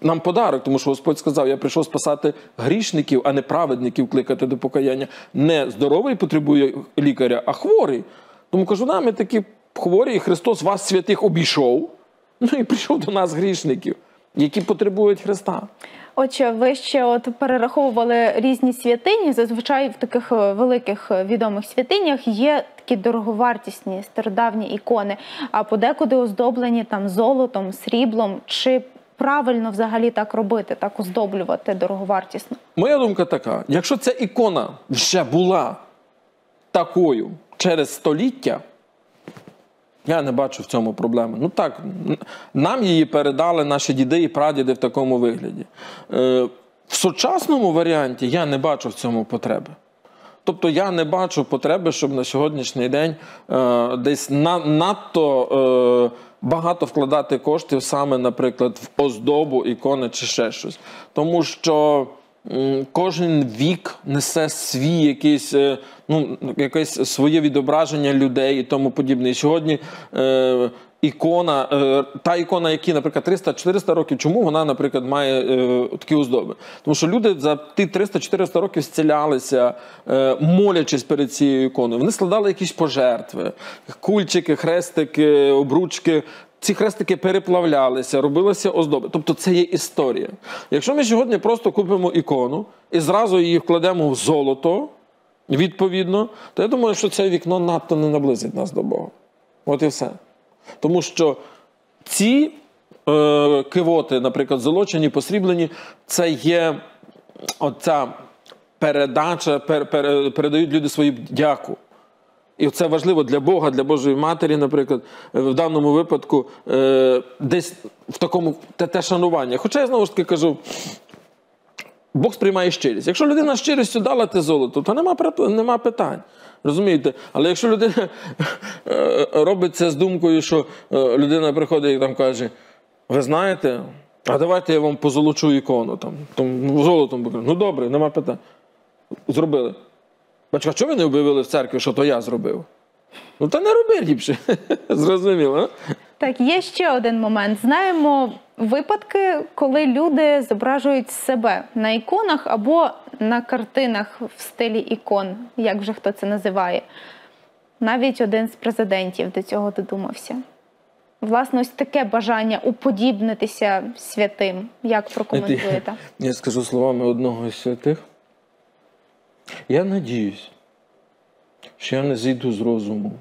Speaker 3: нам подарок, тому що Господь сказав: я прийшов спасати грішників, а не праведників кликати до покаяння. Не здоровий потребує лікаря, а хворий. Тому кажу, да, ми такі хворі, і Христос вас святих обійшов. Ну і прийшов до нас грішників, які потребують Христа.
Speaker 2: Отже, ви ще от перераховували різні святині. Зазвичай в таких е, великих е, відомих святинях є такі дороговартісні стародавні ікони, а подекуди оздоблені там золотом, сріблом. Чи правильно взагалі так робити, так оздоблювати дороговартісно?
Speaker 3: Моя думка така: якщо ця ікона вже була такою через століття, я не бачу в цьому проблеми. Ну так, нам її передали наші діди і прадіди в такому вигляді. Е, в сучасному варіанті я не бачу в цьому потреби. Тобто я не бачу потреби, щоб на сьогоднішній день е, десь на, надто е, багато вкладати коштів саме, наприклад, в оздобу, ікони чи ще щось. Тому що кожен вік несе свій якийсь, е, ну, якесь своє відображення людей і тому подібне. І сьогодні е, ікона, е, та ікона, які, наприклад, 300-400 років, чому вона, наприклад, має е, такі оздоби? Тому що люди за ті 300-400 років зцілялися, е, молячись перед цією іконою. Вони складали якісь пожертви, кульчики, хрестики, обручки. Ці хрестики переплавлялися, робилися оздоби. Тобто це є історія. Якщо ми сьогодні просто купимо ікону і зразу її вкладемо в золото, відповідно, то я думаю, що це вікно надто не наблизить нас до Бога. От і все. Тому що ці е, кивоти, наприклад, золочені, посріблені, це є оця передача, пер, пер, передають люди свою дяку. І це важливо для Бога, для Божої Матері, наприклад, е, в даному випадку, е, десь в такому те, те шанування. Хоча я знову ж таки кажу, Бог сприймає щирість. Якщо людина щирістю дала те золото, то нема, нема питань. Розумієте? Але якщо людина е, робить це з думкою, що людина приходить і там каже: ви знаєте, а давайте я вам позолочу ікону, там, там золотом. Ну добре, нема питань. Зробили. Бачка, а чого ви не об'явили в церкві, що то я зробив? Ну, та не роби ліпше. <laughs> Зрозуміло.
Speaker 2: Так, є ще один момент. Знаємо випадки, коли люди зображують себе на іконах або на картинах в стилі ікон, як вже хто це називає. Навіть один з президентів до цього додумався. Власне, ось таке бажання уподібнитися святим. Як прокоментуєте?
Speaker 3: Я скажу словами одного із святих. Я надіюсь, що я не зійду з розуму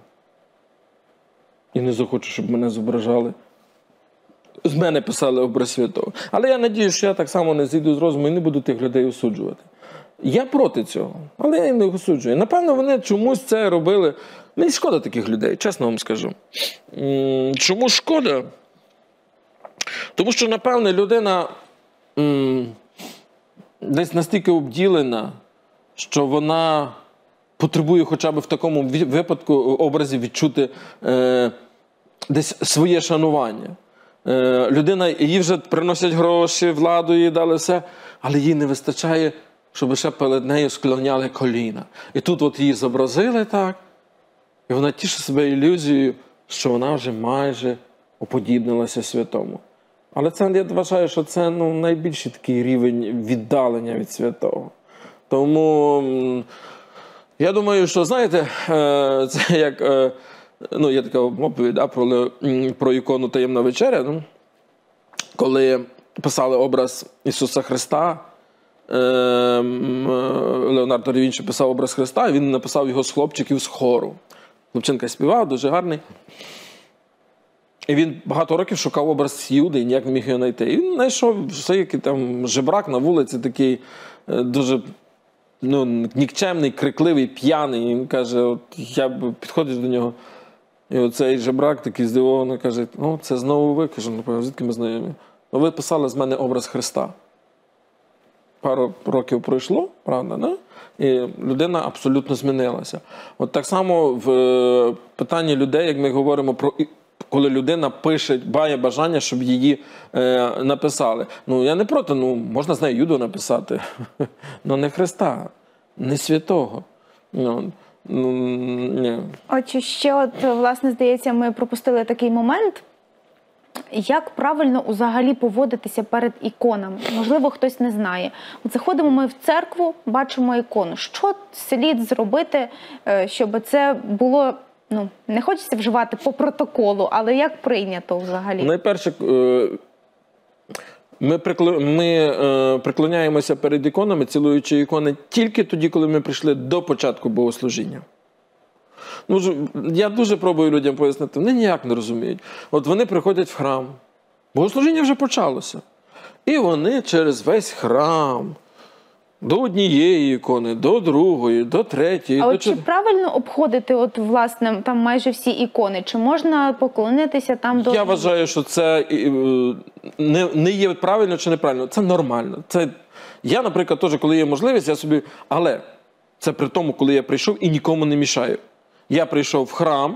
Speaker 3: і не захочу, щоб мене зображали. З мене писали образ святого. Але я надіюсь, що я так само не зійду з розуму і не буду тих людей осуджувати. Я проти цього, але я не осуджую. Напевно, вони чомусь це робили. Мені шкода таких людей, чесно вам скажу. Чому шкода? Тому що, напевне, людина десь настільки обділена, що вона потребує хоча б в такому випадку образі відчути е, десь своє шанування. Е, людина, їй вже приносять гроші, владу їй дали все, але їй не вистачає, щоб ще перед нею склоняли коліна. І тут от її зобразили так, і вона тішить себе ілюзією, що вона вже майже уподібнилася святому. Але це я вважаю, що це ну, найбільший такий рівень віддалення від святого. Тому я думаю, що знаєте, е, це як е, ну, є така оповідь про, про ікону Таємна вечеря, ну, коли писали образ Ісуса Христа. е, Леонардо да Вінчі писав образ Христа, і він написав його з хлопчиків з хору. Хлопчинка співав, дуже гарний. І він багато років шукав образ Юди і ніяк не міг його знайти. І він знайшов все, який там жебрак на вулиці, такий дуже ну, нікчемний, крикливий, п'яний. І він каже: от я підходиш до нього. І оцей жебрак такий здивований каже: ну, це знову ви. Каже, ну, звідки ми знайомі? Ну, ви писали з мене образ Христа. Пару років пройшло, правда, да? і людина абсолютно змінилася. От так само в е, питанні людей, як ми говоримо про коли людина пише, має бажання, щоб її е, написали. Ну я не проти, ну можна з нею юду написати, але <laughs> не Христа, не святого. Ну, ну, ні.
Speaker 2: Отже, ще от власне здається, ми пропустили такий момент. Як правильно взагалі поводитися перед іконами? Можливо, хтось не знає. От заходимо ми в церкву, бачимо ікону. Що слід зробити, е, щоб це було ну не хочеться вживати по протоколу, але як прийнято взагалі?
Speaker 3: Найперше, е, ми, ми е, приклоняємося перед іконами, цілуючи ікони тільки тоді, коли ми прийшли до початку богослужіння. Ну, я дуже пробую людям пояснити, вони ніяк не розуміють. От вони приходять в храм, богослужіння вже почалося. І вони через весь храм до однієї ікони, до другої, до третьої.
Speaker 2: А
Speaker 3: до
Speaker 2: от чи правильно обходити, от власне там майже всі ікони? Чи можна поклонитися там до
Speaker 3: Я вважаю, що це е, не, не є правильно чи неправильно. Це нормально. Це, я, наприклад, теж, коли є можливість, я собі. Але це при тому, коли я прийшов і нікому не мішаю. Я прийшов в храм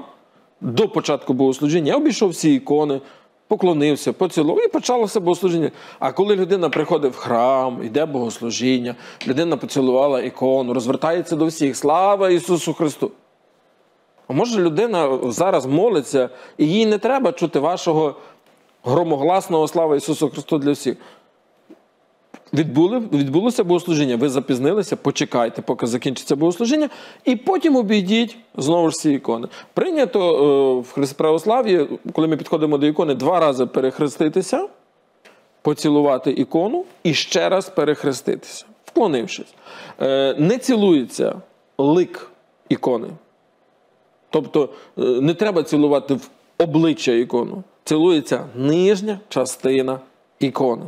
Speaker 3: до початку богослужіння, я обійшов всі ікони, поклонився, поцілував і почалося богослужіння. А коли людина приходить в храм, йде богослужіння, людина поцілувала ікону, розвертається до всіх. Слава Ісусу Христу! А може людина зараз молиться, і їй не треба чути вашого громогласного слава Ісусу Христу для всіх. Відбули, відбулося богослужіння, ви запізнилися, почекайте, поки закінчиться богослужіння, і потім обійдіть знову ж ці ікони. Прийнято е, в православ'ї, коли ми підходимо до ікони, два рази перехреститися, поцілувати ікону і ще раз перехреститися, вклонившись. Е, не цілується лик ікони. Тобто е, не треба цілувати в обличчя ікону. Цілується нижня частина ікони.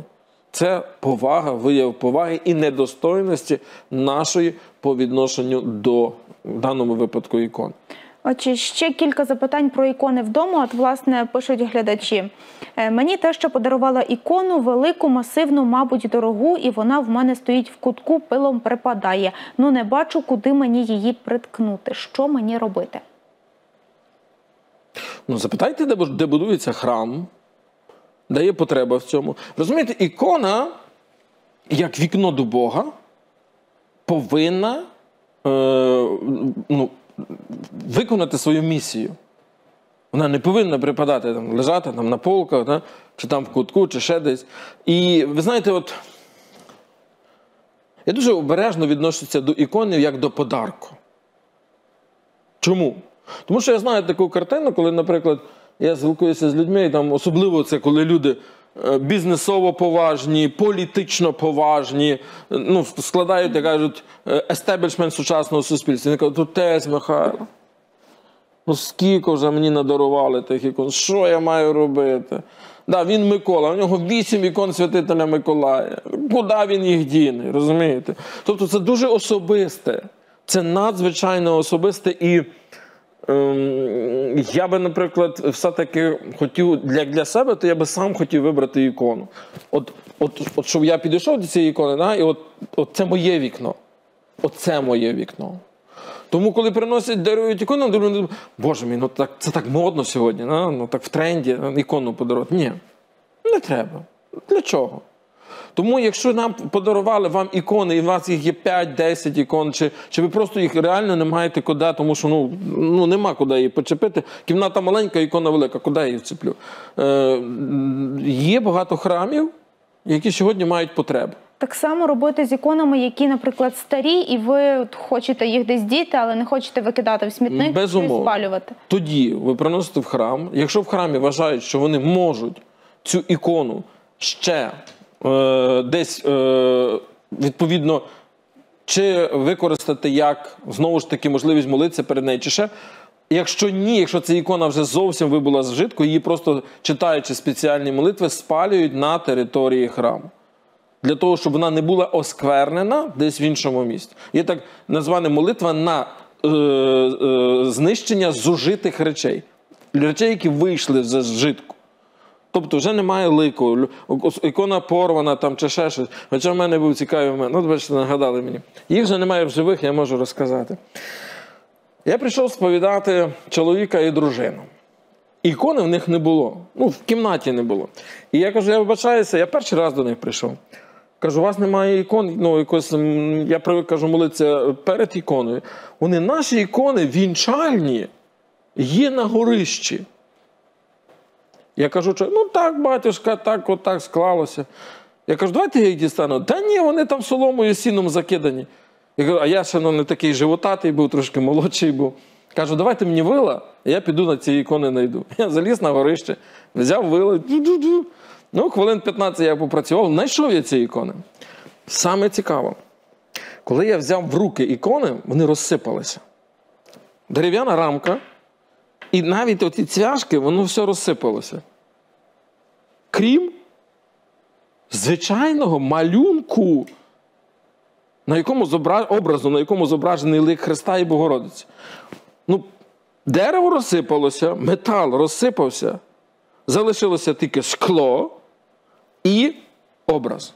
Speaker 3: Це повага, вияв поваги і недостойності нашої по відношенню до в даному випадку ікон.
Speaker 2: Отже, ще кілька запитань про ікони вдома. От, власне, пишуть глядачі. Е, Мені те, що подарувала ікону, велику, масивну, мабуть, дорогу, і вона в мене стоїть в кутку, пилом припадає. Ну не бачу, куди мені її приткнути. Що мені робити?
Speaker 3: Ну, запитайте, де, де будується храм, де є потреба в цьому. Розумієте, ікона, як вікно до Бога, повинна е, ну, виконати свою місію. Вона не повинна припадати там, лежати там, на полках, да? чи там в кутку, чи ще десь. І ви знаєте, от я дуже обережно відношуся до ікони як до подарку. Чому? Тому що я знаю таку картину, коли, наприклад, я спілкуюся з людьми, і там особливо це коли люди е, бізнесово поважні, політично поважні, ну, складають, як кажуть, е, естеблішмент сучасного суспільства. Вони кажуть, тут тесть Михайло. Ну скільки вже мені надарували тих ікон? Що я маю робити? Да, він Микола, у нього вісім ікон святителя Миколая. Куди він їх діне? Розумієте? Тобто це дуже особисте. Це надзвичайно особисте. І я би, наприклад, все-таки хотів для, для себе, то я би сам хотів вибрати ікону. От, от, от щоб я підійшов до цієї ікони, да, і от, от це моє вікно. Оце моє вікно. Тому, коли приносять дарують ікону, думаю, боже мій, ну так це так модно сьогодні, на? ну так в тренді ну, ікону подарувати. Ні, не треба. Для чого? Тому, якщо нам подарували вам ікони, і у вас їх є 5-10 ікон, чи, чи ви просто їх реально не маєте куди, тому що ну, ну нема куди її почепити. Кімната маленька, ікона велика, куди я її вцеплю? Е, є багато храмів, які сьогодні мають потребу.
Speaker 2: Так само робити з іконами, які, наприклад, старі, і ви хочете їх десь діти, але не хочете викидати в смітник чи
Speaker 3: Безумовно.
Speaker 2: спалювати.
Speaker 3: Тоді ви приносите в храм. Якщо в храмі вважають, що вони можуть цю ікону ще е, десь е, відповідно чи використати як знову ж таки можливість молитися перед нею, чи ще. Якщо ні, якщо ця ікона вже зовсім вибула з вжитку, її просто читаючи спеціальні молитви, спалюють на території храму. Для того, щоб вона не була осквернена десь в іншому місці. Є так названа молитва на е, е, знищення зужитих речей. Речей, які вийшли з зжитку. Тобто вже немає лику, ікона порвана там чи ще щось. Хоча в мене був цікавий момент. Ну, бачите, нагадали мені. Їх вже немає в живих, я можу розказати. Я прийшов сповідати чоловіка і дружину. Ікони в них не було. Ну, в кімнаті не було. І я кажу, я вибачаюся, я перший раз до них прийшов. Кажу, у вас немає ікон, ну якось я привик кажу молитися перед іконою. Вони наші ікони вінчальні є на горищі. Я кажу, що ну так, батюшка, так, от склалося. Я кажу, давайте я їх дістану. Та ні, вони там соломою сіном закидані. Я кажу, а я ще ну, не такий животатий був, трошки молодший був. Кажу, давайте мені вила, і я піду на ці ікони знайду. Я заліз на горище, взяв вила. Ну, хвилин 15 я попрацював, знайшов я ці ікони. Саме цікаво, коли я взяв в руки ікони, вони розсипалися. Дерев'яна рамка, і навіть оті цвяшки, воно все розсипалося. Крім звичайного малюнку, на якому зобра... образу, на якому зображений лик Христа і Богородиці. Ну, дерево розсипалося, метал розсипався, залишилося тільки скло і образ.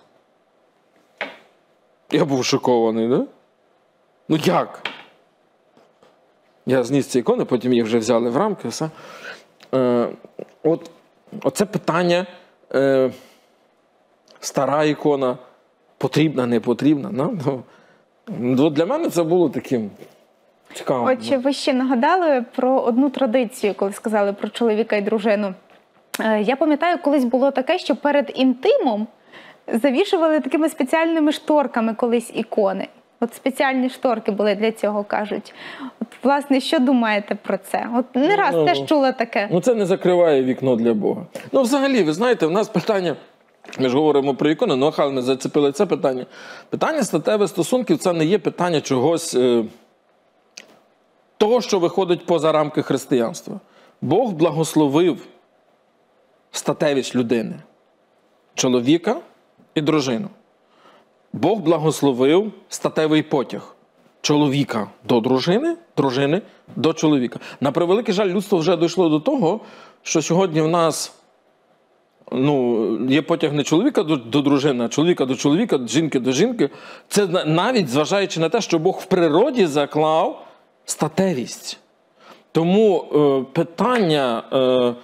Speaker 3: Я був шокований, да? Ну як? Я зніс ці ікони, потім їх вже взяли в рамки. Все. Е, от, оце питання е, стара ікона, потрібна, не потрібна. Ну, ну, ну, для мене це було таким цікавим.
Speaker 2: Отже, ви ще нагадали про одну традицію, коли сказали про чоловіка і дружину. Е, Я пам'ятаю, колись було таке, що перед інтимом завішували такими спеціальними шторками колись ікони. От спеціальні шторки були для цього, кажуть. От, власне, що думаєте про це? От не раз
Speaker 3: Ну,
Speaker 2: теж чула таке.
Speaker 3: Ну, це не закриває вікно для Бога. Ну, взагалі, ви знаєте, в нас питання. Ми ж говоримо про ікони, ну хай не зацепили це питання. Питання статевих стосунків це не є питання чогось е, того, що виходить поза рамки християнства. Бог благословив статевість людини, чоловіка і дружину. Бог благословив статевий потяг. чоловіка до дружини, дружини до чоловіка. На превеликий жаль, людство вже дійшло до того, що сьогодні в нас ну, є потяг не чоловіка до, до дружини, а чоловіка до чоловіка, жінки до жінки. Це навіть зважаючи на те, що Бог в природі заклав статевість. Тому е, питання е,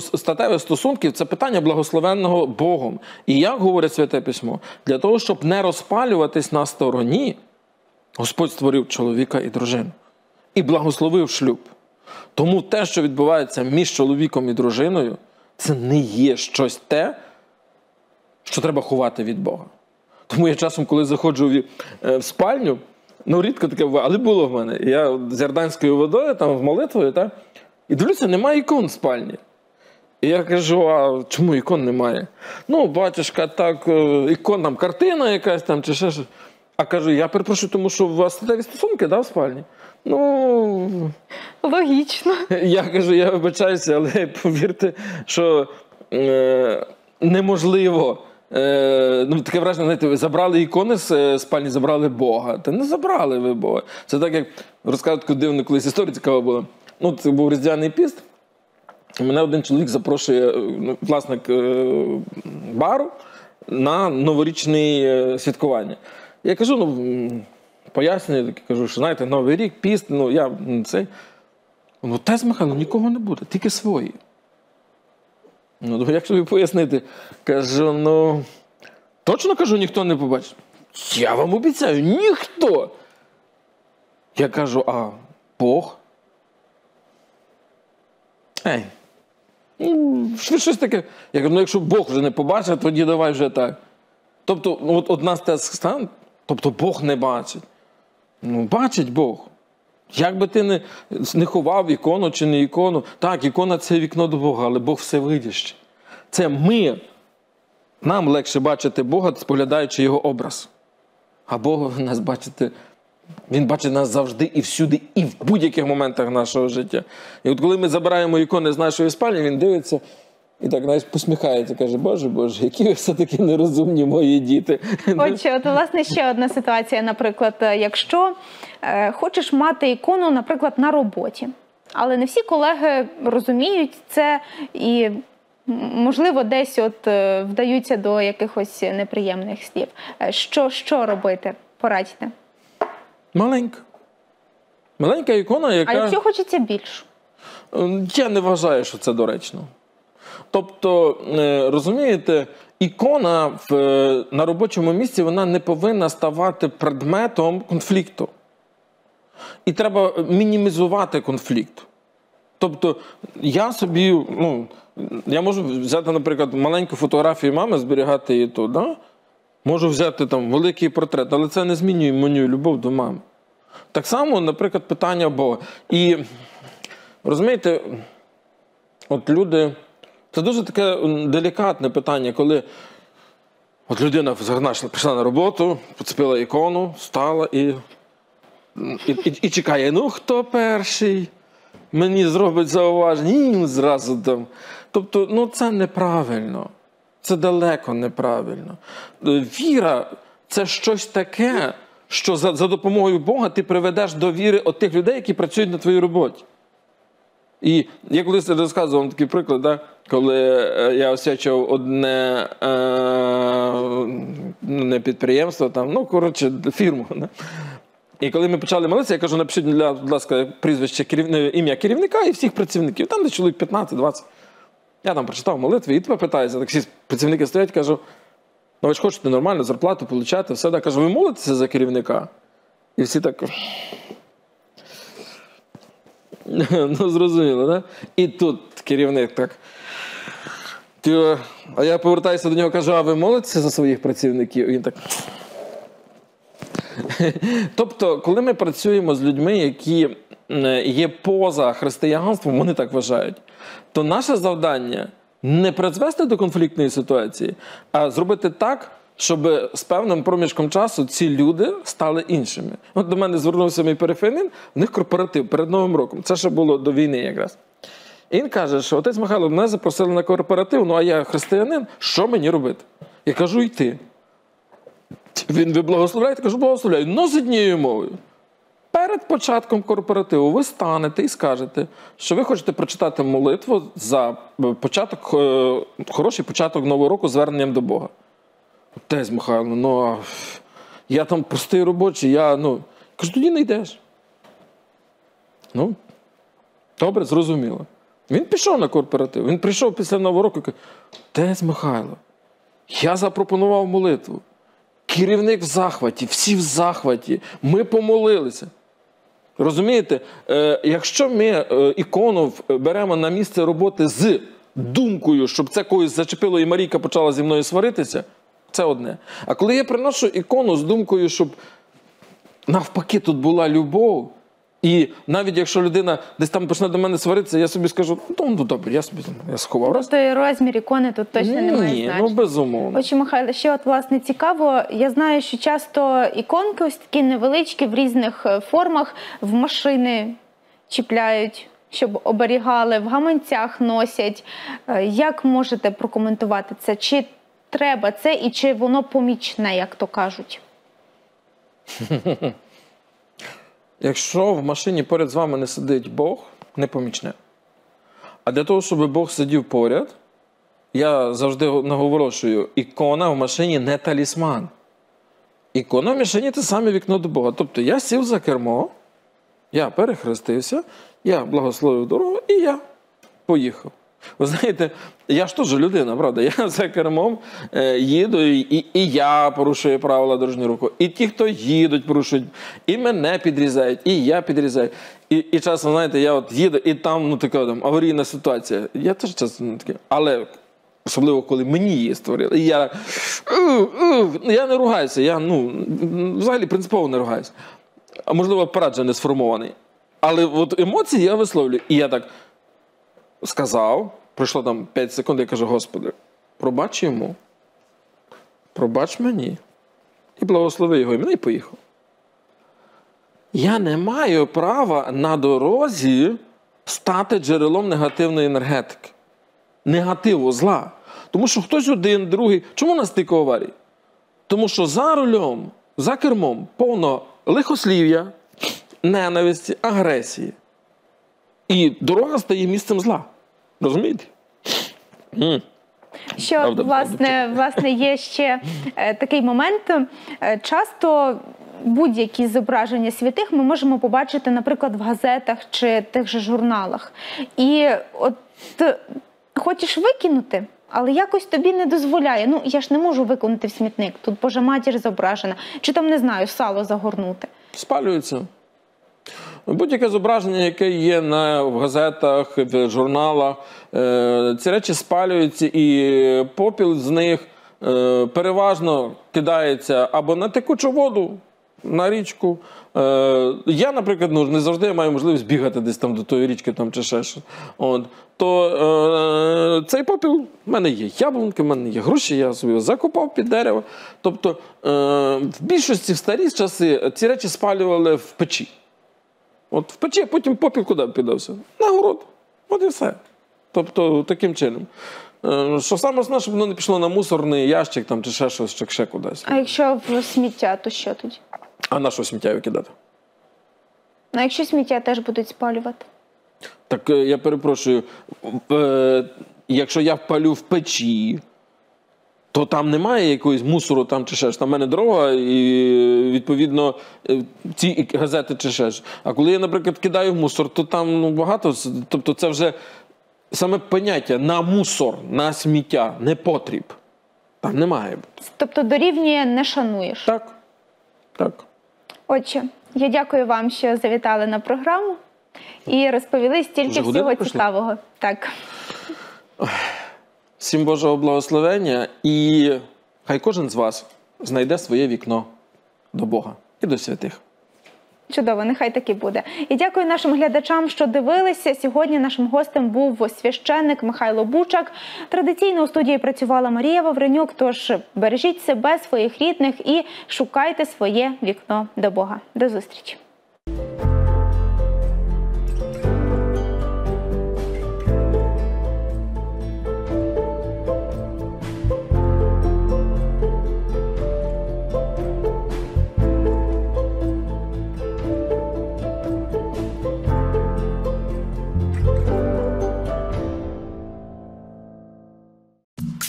Speaker 3: статевих стосунків це питання благословенного Богом. І як говорить Святе Письмо, для того, щоб не розпалюватись на стороні, Господь створив чоловіка і дружину і благословив шлюб. Тому те, що відбувається між чоловіком і дружиною, це не є щось те, що треба ховати від Бога. Тому я часом, коли заходжу в, е, спальню, ну рідко таке буває, але було в мене. Я з ярданською водою, там з молитвою, та, і дивлюся, немає ікон в спальні. І я кажу: а чому ікон немає? Ну, батюшка, так, е, ікон там картина якась там чи ще щось. А кажу, я перепрошую, тому що у вас статеві стосунки, да, в спальні? Ну,
Speaker 2: Логічно.
Speaker 3: я кажу, я вибачаюся, але повірте, що е, неможливо. Е, ну, таке враження, знаєте, ви забрали ікони з е, спальні, забрали Бога. Та не забрали ви Бога. Це так, як розказують дивну колись історія цікава була. Ну, це був Різдвяний піст. Мене один чоловік запрошує, е, ну, власник е, бару, на новорічне е, святкування. Я кажу, ну, пояснюю, кажу, що знаєте, Новий рік, піст, ну я м, цей. Ну, тесть Михайло, нікого не буде, тільки свої. Ну, як тобі пояснити? Кажу, ну, точно кажу, ніхто не побачить. Я вам обіцяю, ніхто. Я кажу, а Бог? Ей. ну, що- Щось таке. Я кажу, ну якщо Бог вже не побачить, тоді давай вже так. Тобто, ну, от одна з тез стан, тобто Бог не бачить. Ну, бачить Бог. Як би ти не, не ховав ікону чи не ікону, так, ікона це вікно до Бога, але Бог всевидящий. Це ми. Нам легше бачити Бога, споглядаючи його образ. А Бог нас бачити, Він бачить нас завжди і всюди, і в будь-яких моментах нашого життя. І от коли ми забираємо ікони з нашої спальні, він дивиться і так навіть посміхається, каже: Боже Боже, які ви все-таки нерозумні мої діти.
Speaker 2: Отже, от власне ще одна ситуація. Наприклад, е, якщо е, хочеш мати ікону, наприклад, на роботі, але не всі колеги розуміють це і. Можливо, десь от е, вдаються до якихось неприємних слів. Е, Що, що робити? Порадьте.
Speaker 3: Маленька. Маленька ікона, яка.
Speaker 2: А якщо хочеться більше?
Speaker 3: Ем, Я не вважаю, що це доречно. Тобто, е, розумієте, ікона в, е, на робочому місці вона не повинна ставати предметом конфлікту. І треба мінімізувати конфлікт. Тобто, я собі, ну, я можу взяти, наприклад, маленьку фотографію мами, зберігати її тут. Да? Можу взяти там великий портрет, але це не змінює мою любов до мами. Так само, наприклад, питання Бога. І розумієте, от люди, це дуже таке делікатне питання, коли от людина пішла на роботу, поцепила ікону, встала і, і, і, і чекає, ну хто перший? Мені зробить зауваження, і зразу дам. Тобто, ну це неправильно. Це далеко неправильно. Віра це щось таке, що за, за допомогою Бога ти приведеш до віри от тих людей, які працюють на твоїй роботі. І я колись розказував вам такий приклад, да? коли е, я освячував одне е, ну, не підприємство, там, ну, коротше, фірму. Да? І коли ми почали молитися, я кажу, напишіть, будь ласка, прізвище керівни- ім'я керівника і всіх працівників. Там де чоловік 15-20. Я там прочитав молитві і тебе питаюся, так всі працівники стоять, кажу, ну ви ж хочете нормально зарплату получати, все. Да. Кажу, ви молитеся за керівника? І всі так. ну, зрозуміло, да? І тут керівник так. «Ти, А я повертаюся до нього кажу, а ви молитеся за своїх працівників? Він так. Тобто, коли ми працюємо з людьми, які є поза християнством, вони так вважають, то наше завдання не призвести до конфліктної ситуації, а зробити так, щоб з певним проміжком часу ці люди стали іншими. От до мене звернувся мій периферин, в них корпоратив перед Новим роком. Це ще було до війни якраз. І він каже, що отець Михайло, мене запросили на корпоратив, ну а я християнин, що мені робити? Я кажу, йти. Він ви благословляєте, кажу, благословляю. Ну, з однією мовою. Перед початком корпоративу ви станете і скажете, що ви хочете прочитати молитву за е, початок, е, хороший початок нового року зверненням до Бога. Отець Михайло, ну я там простий робочий, я ну. Кажу, тоді не йдеш. Ну, добре, зрозуміло. Він пішов на корпоратив. Він прийшов після Нового року і каже, Отець Михайло, я запропонував молитву. Керівник в захваті, всі в захваті. Ми помолилися. Розумієте, е, якщо ми е, ікону беремо на місце роботи з думкою, щоб це когось зачепило і Марійка почала зі мною сваритися, це одне. А коли я приношу ікону з думкою, щоб навпаки тут була любов, і навіть якщо людина десь там почне до мене сваритися, я собі скажу, ну, ну добре, я собі там я сховав.
Speaker 2: Тобто і розмір ікони тут точно не має
Speaker 3: Ні, ну безумовно.
Speaker 2: Отже, Михайло, ще от власне цікаво. Я знаю, що часто іконки ось такі невеличкі в різних е, формах в машини чіпляють, щоб оберігали, в гаманцях носять. Е, Як можете прокоментувати це? Чи треба це і чи воно помічне, як то кажуть? <laughs>
Speaker 3: Якщо в машині поряд з вами не сидить Бог, не помічне. А для того, щоб Бог сидів поряд, я завжди наголошую, ікона в машині не талісман. Ікона в машині це саме вікно до Бога. Тобто я сів за кермо, я перехрестився, я благословив дорогу і я поїхав. Ви знаєте, я ж теж людина, правда? Я <laughs> за кермом е, їду, і, і, я порушую правила дорожнього руху, і ті, хто їдуть, порушують, і мене підрізають, і я підрізаю. І, і часом, знаєте, я от їду, і там ну, така там, аварійна ситуація. Я теж часом ну, таке. Але особливо, коли мені її створили. І я. Ну, я не ругаюся, я ну, взагалі принципово не ругаюся. А можливо, апарат вже не сформований. Але от емоції я висловлюю. І я так сказав, пройшло там 5 секунд, я кажу, Господи, пробач йому, пробач мені. І благослови його, і мене і поїхав. Я не маю права на дорозі стати джерелом негативної енергетики. Негативу, зла. Тому що хтось один, другий. Чому нас стільки аварій? Тому що за рулем, за кермом повно лихослів'я, ненависті, агресії. І дорога стає місцем зла. Розумієте?
Speaker 2: Що
Speaker 3: Правда,
Speaker 2: власне, власне є ще е, такий момент. Е, Часто будь-які зображення святих ми можемо побачити, наприклад, в газетах чи тих же журналах. І от е, хочеш викинути. Але якось тобі не дозволяє. Ну я ж не можу виконати в смітник. Тут Божа матір зображена, чи там не знаю, сало загорнути.
Speaker 3: Спалюється. Будь-яке зображення, яке є на, в газетах, в журналах, е, ці речі спалюються, і попіл з них е, переважно кидається або на текучу воду, на річку. Е, я, наприклад, ну, не завжди маю можливість бігати десь там до тої річки там, чи ще щось. От. То е, цей попіл в мене є яблунки, в мене є груші, я собі закопав під дерево. Тобто е, в більшості в старі часи ці речі спалювали в печі. От в печі, а потім попіл куди підався? На город. От і все. Тобто таким чином. Е, Що саме основне, щоб воно не пішло на мусорний ящик там, чи ще щось, чи ще кудись.
Speaker 2: А якщо в сміття, то що тоді?
Speaker 3: А на що сміття викидати?
Speaker 2: Ну, якщо сміття теж будуть спалювати.
Speaker 3: Так е, я перепрошую, е, якщо я впалю в печі, то там немає якоїсь мусору там чи ще ж. Там в мене дорога, і відповідно е, ці газети чи ще ж. А коли я, наприклад, кидаю в мусор, то там ну, багато. Тобто це вже саме поняття на мусор, на сміття, не потріб. Там немає.
Speaker 2: Тобто дорівнює не шануєш.
Speaker 3: Так. Так.
Speaker 2: Отже, я дякую вам, що завітали на програму і розповіли стільки
Speaker 3: Вже
Speaker 2: всього цікавого. Так.
Speaker 3: Всім Божого благословення і хай кожен з вас знайде своє вікно до Бога і до святих.
Speaker 2: Чудово, нехай так і буде. І дякую нашим глядачам, що дивилися. Сьогодні нашим гостем був священник Михайло Бучак. Традиційно у студії працювала Марія Вавренюк. Тож бережіть себе, своїх рідних і шукайте своє вікно до Бога. До зустрічі!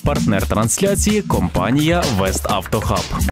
Speaker 1: Партнер трансляції компанія Вест Автохаб.